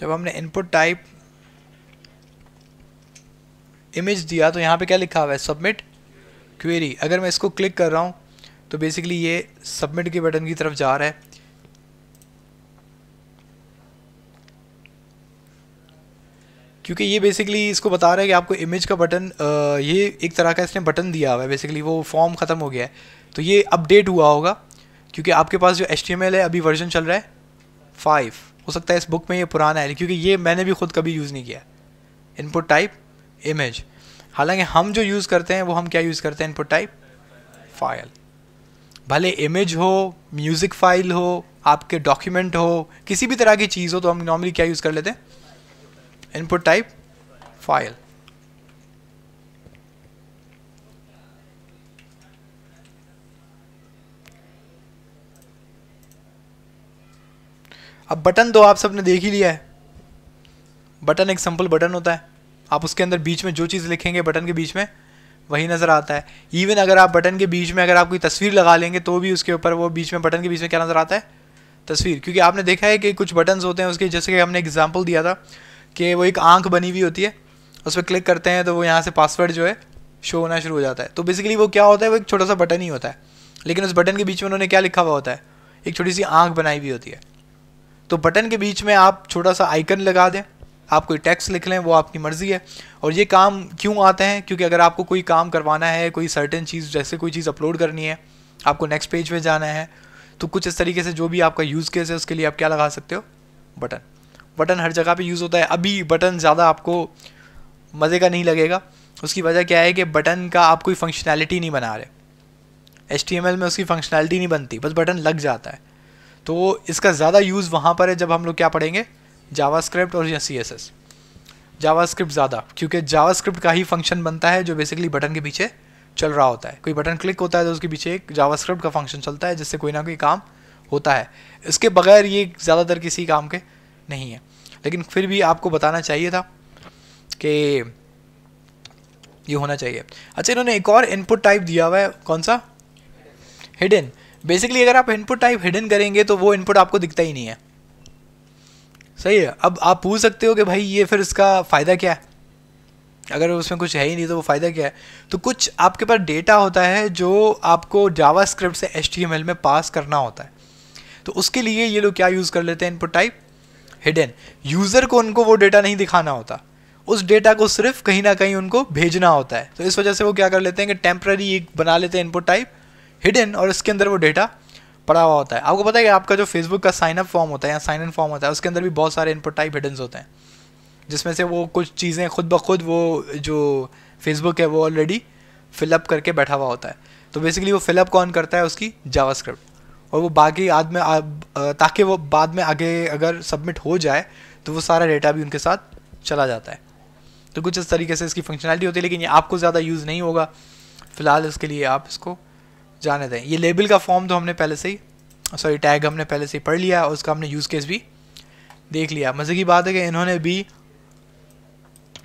जब हमने इनपुट टाइप इमेज दिया तो यहाँ पे क्या लिखा हुआ है? सबमिट क्वेरी अगर मैं इसको क्लिक कर रहा हूँ तो बेसिकली ये सबमिट के बटन की तरफ़ जा रहा है। क्योंकि ये बेसिकली इसको बता रहा है कि आपको इमेज का बटन ये एक तरह का इसने बटन दिया हुआ है बेसिकली वो फॉर्म ख़त्म हो गया है। तो ये अपडेट हुआ होगा, क्योंकि आपके पास जो एच है, अभी वर्जन चल रहा है फाइव हो सकता है इस बुक में ये पुराना है, क्योंकि ये मैंने भी खुद कभी यूज़ नहीं किया। इनपुट टाइप इमेज हालाँकि हम जो यूज़ करते हैं, वो हम क्या यूज़ करते हैं? इनपुट टाइप फ़ाइल भले इमेज हो म्यूज़िक फ़ाइल हो, आपके डॉक्यूमेंट हो, किसी भी तरह की चीज़ हो तो हम नॉर्मली क्या यूज़ कर लेते हैं? इनपुट टाइप फ़ाइल अब बटन तो आप सबने देख ही लिया है। बटन एक सिंपल बटन होता है। आप उसके अंदर बीच में जो चीज़ लिखेंगे बटन के बीच में, वही नज़र आता है। इवन अगर आप बटन के बीच में अगर आप कोई तस्वीर लगा लेंगे तो भी उसके ऊपर वो बीच में बटन के बीच में क्या नज़र आता है? तस्वीर। क्योंकि आपने देखा है कि कुछ बटन्स होते हैं उसके, जैसे कि हमने एग्ज़ाम्पल दिया था। कि वो एक आँख बनी हुई होती है, उस पर क्लिक करते हैं तो वो यहाँ से पासवर्ड जो है शो होना शुरू हो जाता है। तो बेसिकली वो क्या होता है, वो एक छोटा सा बटन ही होता है। लेकिन उस बटन के बीच में उन्होंने क्या लिखा हुआ होता है? एक छोटी सी आँख बनाई हुई होती है। तो बटन के बीच में आप छोटा सा आइकन लगा दें, आप कोई टेक्स्ट लिख लें, वो आपकी मर्ज़ी है। और ये काम क्यों आते हैं? क्योंकि अगर आपको कोई काम करवाना है, कोई सर्टेन चीज़, जैसे कोई चीज़ अपलोड करनी है, आपको नेक्स्ट पेज पे जाना है तो कुछ इस तरीके से जो भी आपका यूज़ केस है, उसके लिए आप क्या लगा सकते हो? बटन बटन हर जगह पे यूज़ होता है। अभी बटन ज़्यादा आपको मज़े का नहीं लगेगा। उसकी वजह क्या है कि बटन का आप कोई फंक्शनैलिटी नहीं बना रहे। HTML में उसकी फंक्शनैलिटी नहीं बनती, बस बटन लग जाता है। तो इसका ज़्यादा यूज़ वहाँ पर है जब हम लोग क्या पढ़ेंगे? जावा और या सी एस ज़्यादा, क्योंकि जावा का ही फ़ंक्शन बनता है जो बेसिकली बटन के पीछे चल रहा होता है। कोई बटन क्लिक होता है तो उसके पीछे एक जावा का फ़ंक्शन चलता है, जिससे कोई ना कोई काम होता है। इसके बगैर ये ज़्यादातर किसी काम के नहीं है। लेकिन फिर भी आपको बताना चाहिए था कि ये होना चाहिए। अच्छा इन्होंने एक और इनपुट टाइप दिया हुआ है। कौन सा? हिडन बेसिकली अगर आप इनपुट टाइप हिडन करेंगे तो वो इनपुट आपको दिखता ही नहीं है। सही है? अब आप पूछ सकते हो कि भाई, ये फिर इसका फ़ायदा क्या है? अगर उसमें कुछ है ही नहीं तो वो फ़ायदा क्या है? तो कुछ आपके पास डेटा होता है जो आपको जावा स्क्रिप्ट से एच में पास करना होता है। तो उसके लिए ये लोग क्या यूज़ कर लेते हैं इनपुट टाइप हिडन यूज़र को उनको वो डेटा नहीं दिखाना होता। उस डेटा को सिर्फ़ कहीं ना कहीं उनको भेजना होता है। तो इस वजह से वो क्या कर लेते हैं कि टेम्प्ररी एक बना लेते हैं इनपुट टाइप हिडन और इसके अंदर वो डेटा पड़ा हुआ होता है। आपको पता है कि आपका जो फेसबुक का साइन अप फॉर्म होता है या साइन इन फॉर्म होता है, उसके अंदर भी बहुत सारे इनपुट टाइप हिडन्स होते हैं। जिसमें से वो कुछ चीज़ें खुद ब खुद वो जो फेसबुक है वो ऑलरेडी फिलअप करके बैठा हुआ होता है। तो बेसिकली वो फिलअप कौन करता है? उसकी जावा स्क्रिप्ट और वो बाकी बाद में ताकि वो बाद में आगे अगर सबमिट हो जाए तो वो सारा डेटा भी उनके साथ चला जाता है। तो कुछ इस तरीके से इसकी फंक्शनैलिटी होती है, लेकिन ये आपको ज़्यादा यूज़ नहीं होगा। फ़िलहाल इसके लिए आप इसको जाने दें। ये लेबल का फॉर्म तो हमने पहले से ही सॉरी टैग हमने पहले से ही पढ़ लिया और उसका हमने यूज़ केस भी देख लिया। मज़े की बात है कि इन्होंने भी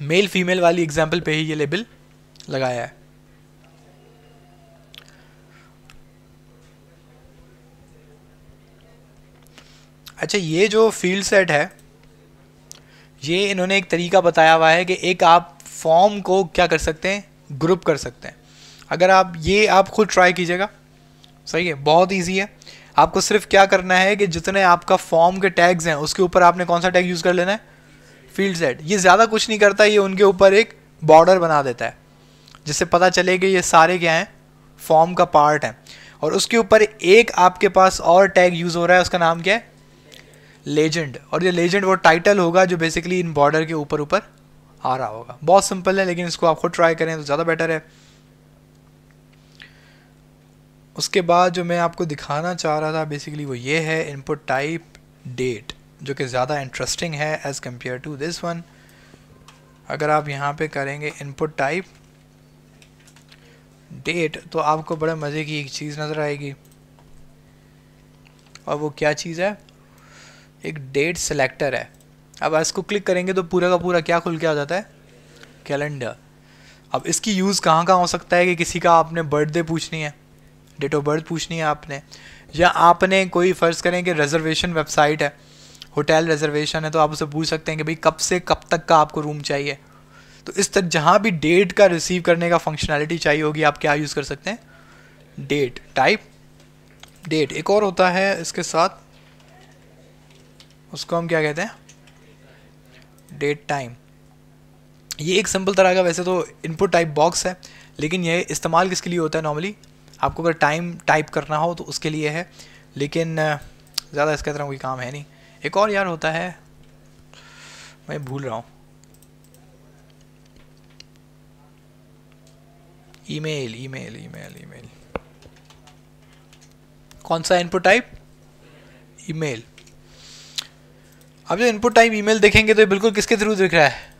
मेल फीमेल वाली एग्ज़ाम्पल पे ही ये लेबल लगाया है। अच्छा ये जो फ़ील्ड सेट है, ये इन्होंने एक तरीका बताया हुआ है कि एक आप फॉर्म को क्या कर सकते हैं? ग्रुप कर सकते हैं। अगर आप, ये आप खुद ट्राई कीजिएगा। सही है, बहुत ईजी है। आपको सिर्फ़ क्या करना है कि जितने आपका फॉर्म के टैग्स हैं, उसके ऊपर आपने कौन सा टैग यूज़ कर लेना है? फ़ील्ड सेट ये ज़्यादा कुछ नहीं करता, ये उनके ऊपर एक बॉर्डर बना देता है, जिससे पता चले कि ये सारे क्या हैं? फॉर्म का पार्ट है। और उसके ऊपर एक आपके पास और टैग यूज़ हो रहा है, उसका नाम क्या है? लेजेंड और ये लेजेंड वो टाइटल होगा जो बेसिकली इन बॉर्डर के ऊपर ऊपर आ रहा होगा। बहुत सिंपल है, लेकिन इसको आप खुद ट्राई करें तो ज़्यादा बेटर है। उसके बाद जो मैं आपको दिखाना चाह रहा था बेसिकली वो ये है इनपुट टाइप डेट जो कि ज़्यादा इंटरेस्टिंग है as compare to this one अगर आप यहाँ पे करेंगे इनपुट टाइप डेट तो आपको बड़े मज़े की एक चीज़ नज़र आएगी। और वो क्या चीज़ है? एक डेट सेलेक्टर है। अब इसको क्लिक करेंगे तो पूरा का पूरा क्या खुल के आ जाता है? कैलेंडर अब इसकी यूज़ कहाँ कहाँ हो सकता है कि किसी का आपने बर्थडे पूछनी है? डेट ऑफ़ बर्थ पूछनी है आपने। या आपने कोई फ़र्ज़ करें कि रिजर्वेशन वेबसाइट है होटल रिजर्वेशन है तो आप उसे पूछ सकते हैं कि भाई कब से कब तक का आपको रूम चाहिए। तो इस तरह जहाँ भी डेट का रिसीव करने का फंक्शनैलिटी चाहिए होगी, आप क्या यूज़ कर सकते हैं? डेट टाइप डेट एक और होता है इसके साथ। उसको हम क्या कहते हैं? डेट टाइम ये एक सिंपल तरह का वैसे तो इनपुट टाइप बॉक्स है, लेकिन यह इस्तेमाल किसके लिए होता है नॉर्मली आपको अगर टाइम टाइप करना हो तो उसके लिए है, लेकिन ज़्यादा इसका तरह कोई काम है नहीं। एक और यार होता है, मैं भूल रहा हूँ। ईमेल ईमेल ईमेल ईमेल कौन सा इनपुट टाइप ईमेल अब जो इनपुट टाइप ईमेल देखेंगे तो ये बिल्कुल किसके थ्रू दिख रहा है?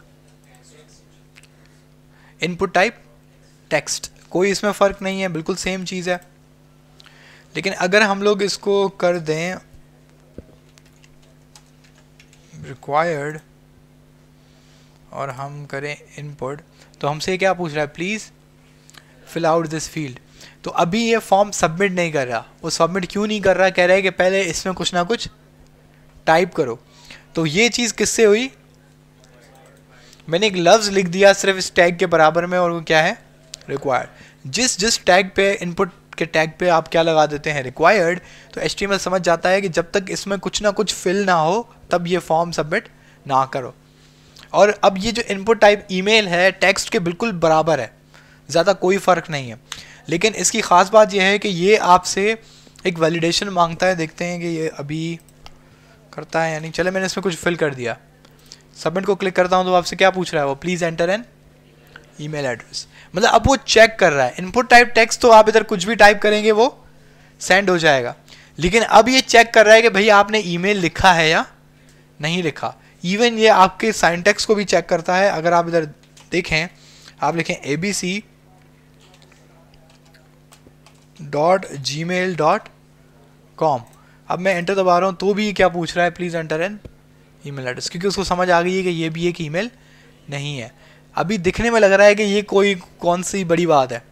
इनपुट टाइप टेक्स्ट कोई इसमें फ़र्क नहीं है, बिल्कुल सेम चीज़ है। लेकिन अगर हम लोग इसको कर दें रिक्वायर्ड और हम करें इनपुट तो हमसे क्या पूछ रहा है? Please fill out this field तो अभी ये फॉर्म सबमिट नहीं कर रहा। वो सबमिट क्यों नहीं कर रहा? कह रहा है कि पहले इसमें कुछ ना कुछ टाइप करो। तो ये चीज़ किससे हुई? मैंने एक लफ्ज़ लिख दिया सिर्फ़ इस टैग के बराबर में और वो क्या है? रिक्वायर्ड जिस जिस टैग पे इनपुट के टैग पे आप क्या लगा देते हैं? रिक्वायर्ड तो एचटीएमएल समझ जाता है कि जब तक इसमें कुछ ना कुछ फिल ना हो, तब ये फॉर्म सबमिट ना करो। और अब ये जो इनपुट टाइप ईमेल है टेक्स्ट के बिल्कुल बराबर है। ज़्यादा कोई फ़र्क नहीं है। लेकिन इसकी ख़ास बात यह है कि ये आपसे एक वैलिडेशन माँगता है। देखते हैं कि ये अभी करता है यानी चले, मैंने इसमें कुछ फिल कर दिया। सबमिट को क्लिक करता हूँ तो आपसे क्या पूछ रहा है? वो please enter an email address मतलब अब वो चेक कर रहा है। इनपुट टाइप टेक्स्ट तो आप इधर कुछ भी टाइप करेंगे, वो सेंड हो जाएगा। लेकिन अब ये चेक कर रहा है कि भाई आपने ईमेल लिखा है या नहीं लिखा? इवन ये आपके साइंटेक्स को भी चेक करता है। अगर आप इधर देखें, आप लिखें A B C dot Gmail dot com अब मैं एंटर दबा रहा हूँ तो भी ये क्या पूछ रहा है? Please enter an email address क्योंकि उसको समझ आ गई है कि ये भी एक ईमेल नहीं है। अभी दिखने में लग रहा है कि ये कोई कौन सी बड़ी बात है।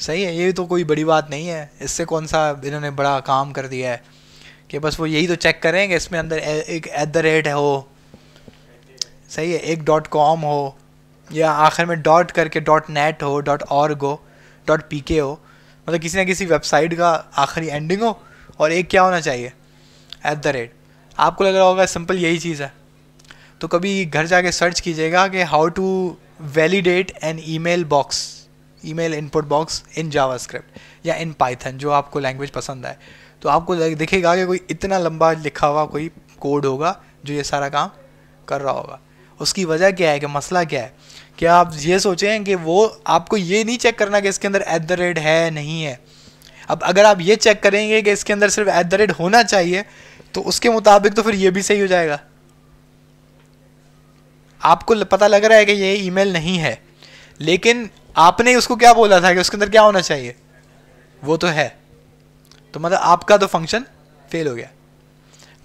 सही है, ये तो कोई बड़ी बात नहीं है। इससे कौन सा इन्होंने बड़ा काम कर दिया है? कि बस वो यही तो चेक करेंगे इसमें अंदर एक एट द रेट हो। सही है, एक डॉट कॉम हो, या आखिर में डॉट करके डॉट नेट हो डॉट ऑर्ग हो डॉट पी के हो। मतलब किसी ना किसी वेबसाइट का आखिरी एंडिंग हो और एक क्या होना चाहिए? एट द रेट आपको लग रहा होगा सिंपल यही चीज़ है। तो कभी घर जाके सर्च कीजिएगा कि how to validate an email box email input box in JavaScript या इन पाइथन जो आपको लैंग्वेज पसंद आए। तो आपको दिखेगा कि कोई इतना लंबा लिखा हुआ कोई कोड होगा जो ये सारा काम कर रहा होगा। उसकी वजह क्या है कि मसला क्या है? क्या आप ये सोचें कि वो, आपको ये नहीं चेक करना कि इसके अंदर एट द रेट है, नहीं है। अब अगर आप ये चेक करेंगे कि इसके अंदर सिर्फ़ एट द रेट होना चाहिए तो उसके मुताबिक तो फिर ये भी सही हो जाएगा। आपको पता लग रहा है कि ये ईमेल नहीं है, लेकिन आपने उसको क्या बोला था कि उसके अंदर क्या होना चाहिए? वो तो है। तो मतलब आपका तो फ़ंक्शन फेल हो गया।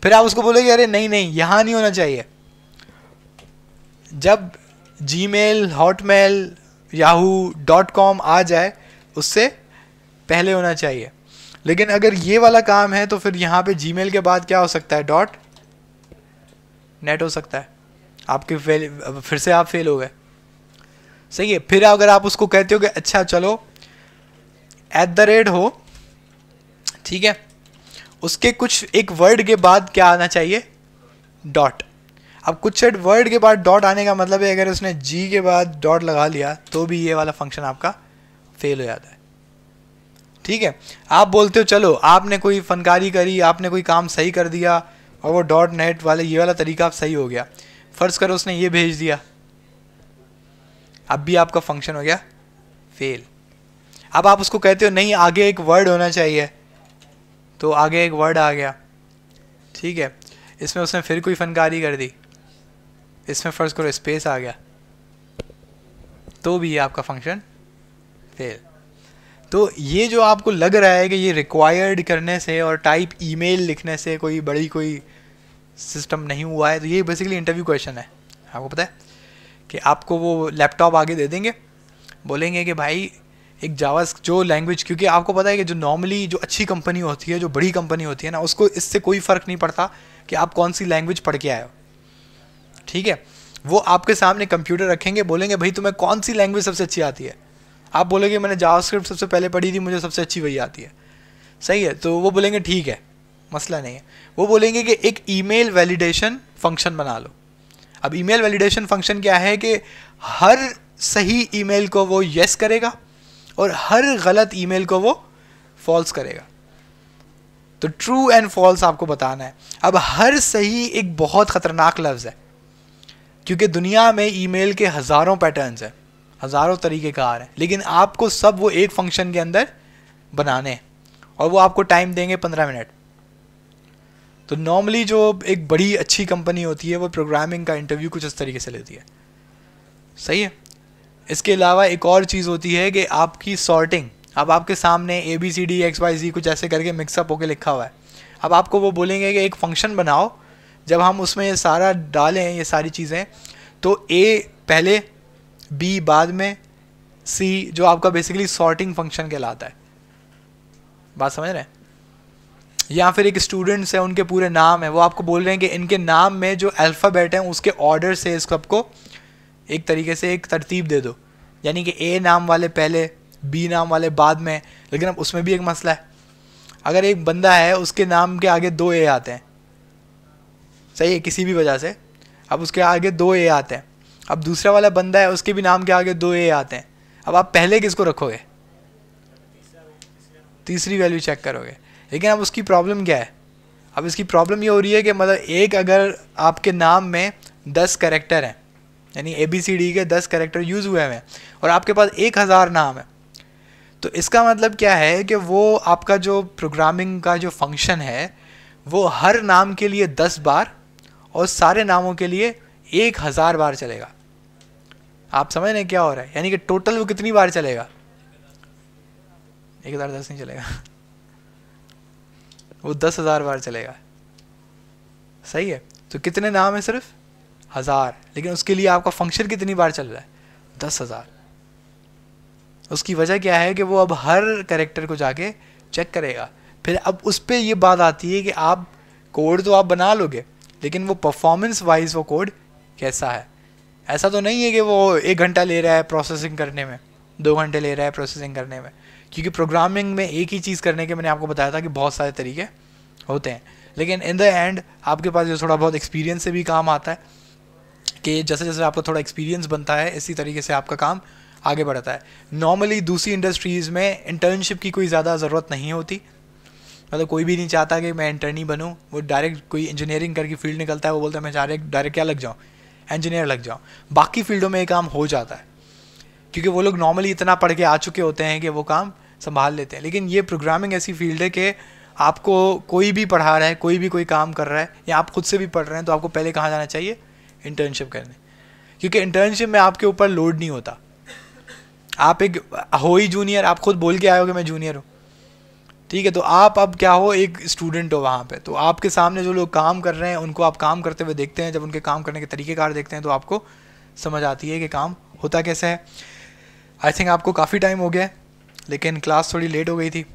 फिर आप उसको बोलोगे, अरे नहीं नहीं, यहाँ नहीं होना चाहिए। जब Gmail Hotmail Yahoo dot com आ जाए, उससे पहले होना चाहिए। लेकिन अगर ये वाला काम है तो फिर यहाँ पे जी के बाद क्या हो सकता है? डॉट नेट हो सकता है। आपके फेल फिर से आप फेल हो गए। सही है। फिर अगर आप उसको कहते हो कि अच्छा चलो एट द रेट हो, ठीक है, उसके कुछ एक वर्ड के बाद क्या आना चाहिए? डॉट अब कुछ वर्ड के बाद डॉट आने का मतलब है, अगर उसने जी के बाद डॉट लगा लिया तो भी ये वाला फ़ंक्शन आपका फेल हो जाता है। ठीक है? आप बोलते हो, चलो, आपने कोई फनकारी करी, आपने कोई काम सही कर दिया और वो डॉट नेट वाले, ये वाला तरीका आप सही हो गया। फ़र्ज़ करो उसने ये भेज दिया। अब भी आपका फ़ंक्शन हो गया। फेल अब आप उसको कहते हो, नहीं, आगे एक वर्ड होना चाहिए। तो आगे एक वर्ड आ गया। ठीक है? इसमें उसने फिर कोई फनकारी कर दी। इसमें फ़र्ज़ करो स्पेस आ गया। तो भी आपका फ़ंक्शन फेल तो ये जो आपको लग रहा है कि ये रिक्वायर्ड करने से और टाइप ईमेल लिखने से कोई बड़ी कोई सिस्टम नहीं हुआ है तो ये बेसिकली इंटरव्यू क्वेश्चन है। आपको पता है कि आपको वो लैपटॉप आगे दे देंगे, बोलेंगे कि भाई एक जावा जो लैंग्वेज क्योंकि आपको पता है कि जो नॉर्मली जो अच्छी कंपनी होती है, जो बड़ी कंपनी होती है ना, उसको इससे कोई फ़र्क नहीं पड़ता कि आप कौन सी लैंग्वेज पढ़ के आए हो। ठीक है? वो आपके सामने कंप्यूटर रखेंगे, बोलेंगे, भाई, तुम्हें कौन सी लैंग्वेज सबसे अच्छी आती है? आप बोलेंगे, मैंने जावास्क्रिप्ट सबसे पहले पढ़ी थी, मुझे सबसे अच्छी वही आती है। सही है तो वो बोलेंगे, ठीक है, मसला नहीं है। वो बोलेंगे कि एक ईमेल वैलिडेशन फ़ंक्शन बना लो। अब ईमेल वैलिडेशन फ़ंक्शन क्या है कि हर सही ईमेल को वो यस करेगा और हर गलत ईमेल को वो फॉल्स करेगा। तो ट्रू एंड फॉल्स आपको बताना है। अब हर सही एक बहुत ख़तरनाक लफ्ज़ है, क्योंकि दुनिया में ईमेल के हज़ारों पैटर्न्स हैं। हज़ारों तरीके का कार हैं। लेकिन आपको सब वो एक फ़ंक्शन के अंदर बनाने और वो आपको टाइम देंगे पंद्रह मिनट। तो नॉर्मली जो एक बड़ी अच्छी कंपनी होती है, वो प्रोग्रामिंग का इंटरव्यू कुछ इस तरीके से लेती है। सही है? इसके अलावा एक और चीज़ होती है कि आपकी सॉर्टिंग अब आपके सामने A B C D X Y G कुछ ऐसे करके मिक्सअप होकर लिखा हुआ है। अब आपको वो बोलेंगे कि एक फ़ंक्शन बनाओ, जब हम उसमें ये सारा डालें, ये सारी चीज़ें तो ए पहले बी बाद में सी जो आपका बेसिकली सॉर्टिंग फ़ंक्शन कहलाता है। बात समझ रहे हैं? या फिर एक स्टूडेंट्स है उनके पूरे नाम है, वो आपको बोल रहे हैं कि इनके नाम में जो अल्फ़ाबेट हैं, उसके ऑर्डर से इस सबको एक तरीके से एक तरतीब दे दो। यानी कि ए नाम वाले पहले बी नाम वाले बाद में, लेकिन अब उसमें भी एक मसला है। अगर एक बंदा है, उसके नाम के आगे दो ए आते हैं, सही है, किसी भी वजह से, अब उसके आगे दो ए आते हैं अब दूसरा वाला बंदा है, उसके भी नाम के आगे दो ए आते हैं। अब आप पहले किसको रखोगे? तीसरी वैल्यू चेक करोगे। लेकिन अब उसकी प्रॉब्लम क्या है? अब इसकी प्रॉब्लम ये हो रही है कि मतलब एक अगर आपके नाम में दस करेक्टर हैं, यानी ए बी सी डी के दस करेक्टर यूज़ हुए हैं, और आपके पास एक हज़ार नाम है तो इसका मतलब क्या है कि वो आपका जो प्रोग्रामिंग का जो फ़ंक्शन है, वो हर नाम के लिए दस बार और सारे नामों के लिए एक हज़ार बार चलेगा। आप समझ रहे क्या हो रहा है? यानी कि टोटल वो कितनी बार चलेगा? एक हज़ार दस नहीं चलेगा। वो दस हज़ार बार चलेगा। सही है? तो कितने नाम है सिर्फ़? हज़ार। लेकिन उसके लिए आपका फ़ंक्शन कितनी बार चल रहा है? दस हज़ार। उसकी वजह क्या है कि वो अब हर करेक्टर को जाके चेक करेगा। फिर अब उस पर ये बात आती है कि आप कोड तो आप बना लोगे, लेकिन वो परफॉर्मेंस वाइज वो कोड कैसा है? ऐसा तो नहीं है कि वो एक घंटा ले रहा है प्रोसेसिंग करने में, दो घंटे ले रहा है प्रोसेसिंग करने में। क्योंकि प्रोग्रामिंग में एक ही चीज़ करने के मैंने आपको बताया था कि बहुत सारे तरीके होते हैं। लेकिन इन द एंड आपके पास जो थोड़ा बहुत एक्सपीरियंस से भी काम आता है, कि जैसे जैसे आपका थोड़ा एक्सपीरियंस बनता है, इसी तरीके से आपका काम आगे बढ़ता है। नॉर्मली दूसरी इंडस्ट्रीज़ में इंटर्नशिप की कोई ज़्यादा ज़रूरत नहीं होती। मतलब कोई भी नहीं चाहता कि मैं इंटर्नी बनूँ, वो डायरेक्ट कोई इंजीनियरिंग करके फ़ील्ड निकलता है, वो बोलता है, मैं डायरेक्ट डायरेक्ट क्या लग जाऊँ? इंजीनियर लग जाऊँ बाकी फील्डों में ये काम हो जाता है। क्योंकि वो लोग नॉर्मली इतना पढ़ के आ चुके होते हैं कि वो काम संभाल लेते हैं। लेकिन ये प्रोग्रामिंग ऐसी फ़ील्ड है कि आपको कोई भी पढ़ा रहा है, कोई भी कोई काम कर रहा है, या आप खुद से भी पढ़ रहे हैं तो आपको पहले कहाँ जाना चाहिए? इंटर्नशिप करने। क्योंकि इंटर्नशिप में आपके ऊपर लोड नहीं होता। आप एक हो ही जूनियर आप खुद बोल के आए हो कि मैं जूनियर हूँ। ठीक है तो आप अब क्या हो, एक स्टूडेंट हो वहाँ पे। तो आपके सामने जो लोग काम कर रहे हैं, उनको आप काम करते हुए देखते हैं। जब उनके काम करने के तरीक़ेकार देखते हैं तो आपको समझ आती है कि काम होता कैसे है। आई थिंक आपको काफ़ी टाइम हो गया, लेकिन क्लास थोड़ी लेट हो गई थी।